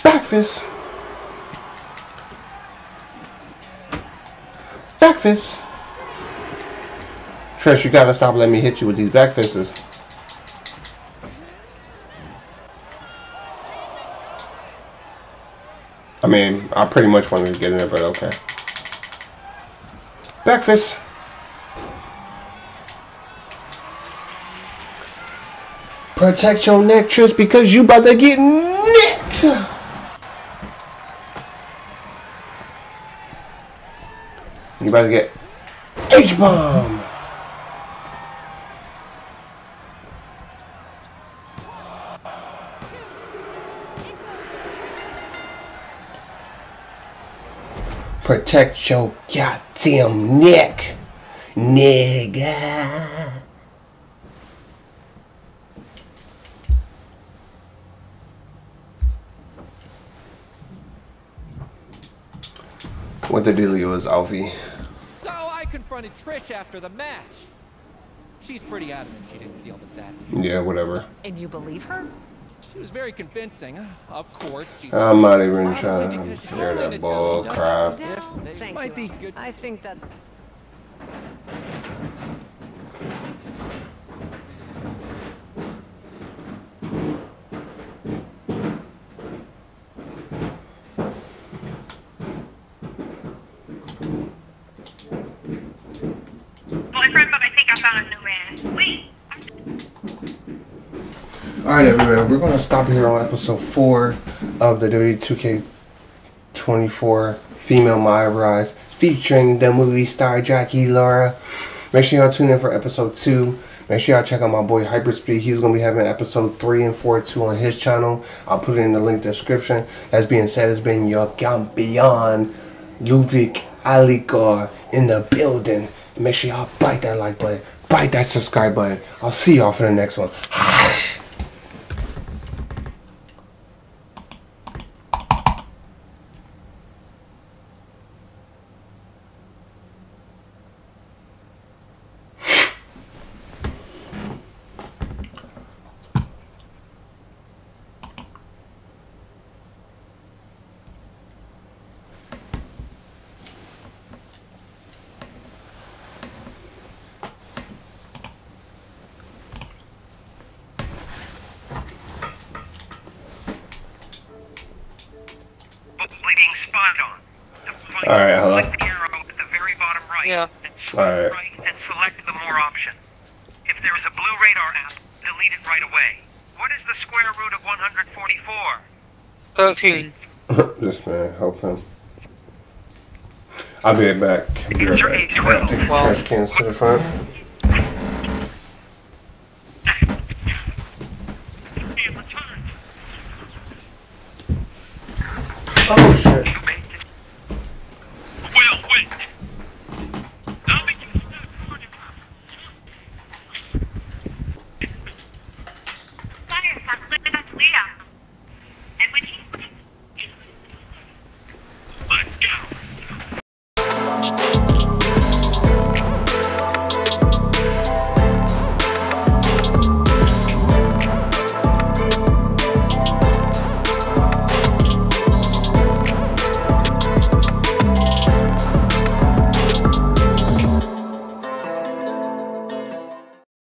Breakfast. Breakfast. Trish, you gotta stop letting me hit you with these back fists. I mean, I pretty much wanted to get in there, but okay. Breakfast. Protect your neck, Trish, because you about to get nicked. You about to get H-bomb. Protect your goddamn neck, nigga. What the dealio is, Alfie? So I confronted Trish after the match. She's pretty adamant she didn't steal the set. Yeah, whatever. And you believe her? She was very convincing. Of course, I'm not even trying to hear that bull crap. Thank might you. be good. I think that's Boyfriend, but I think I found a new man. Wait. Alright, everybody, we're going to stop here on episode 4 of the WWE2K24 Female My Rise featuring the movie star Draculaura. Make sure y'all tune in for episode 2. Make sure y'all check out my boy Hyperspeed. He's going to be having episode 3 and 4 too on his channel. I'll put it in the link description. That's being said, it's been your champion, London Alucard, in the building. Make sure y'all bite that like button, bite that subscribe button. I'll see y'all for the next one. Bleeding spot on. All right, hello. Click the arrow at the very bottom right. Yeah. And swipe All right. right and select the more option. If there is a blue radar app, delete it right away. What is the square root of 144? 13. this man, help him. I'll be right back. I'll be right Answer 812. Take the trash cans to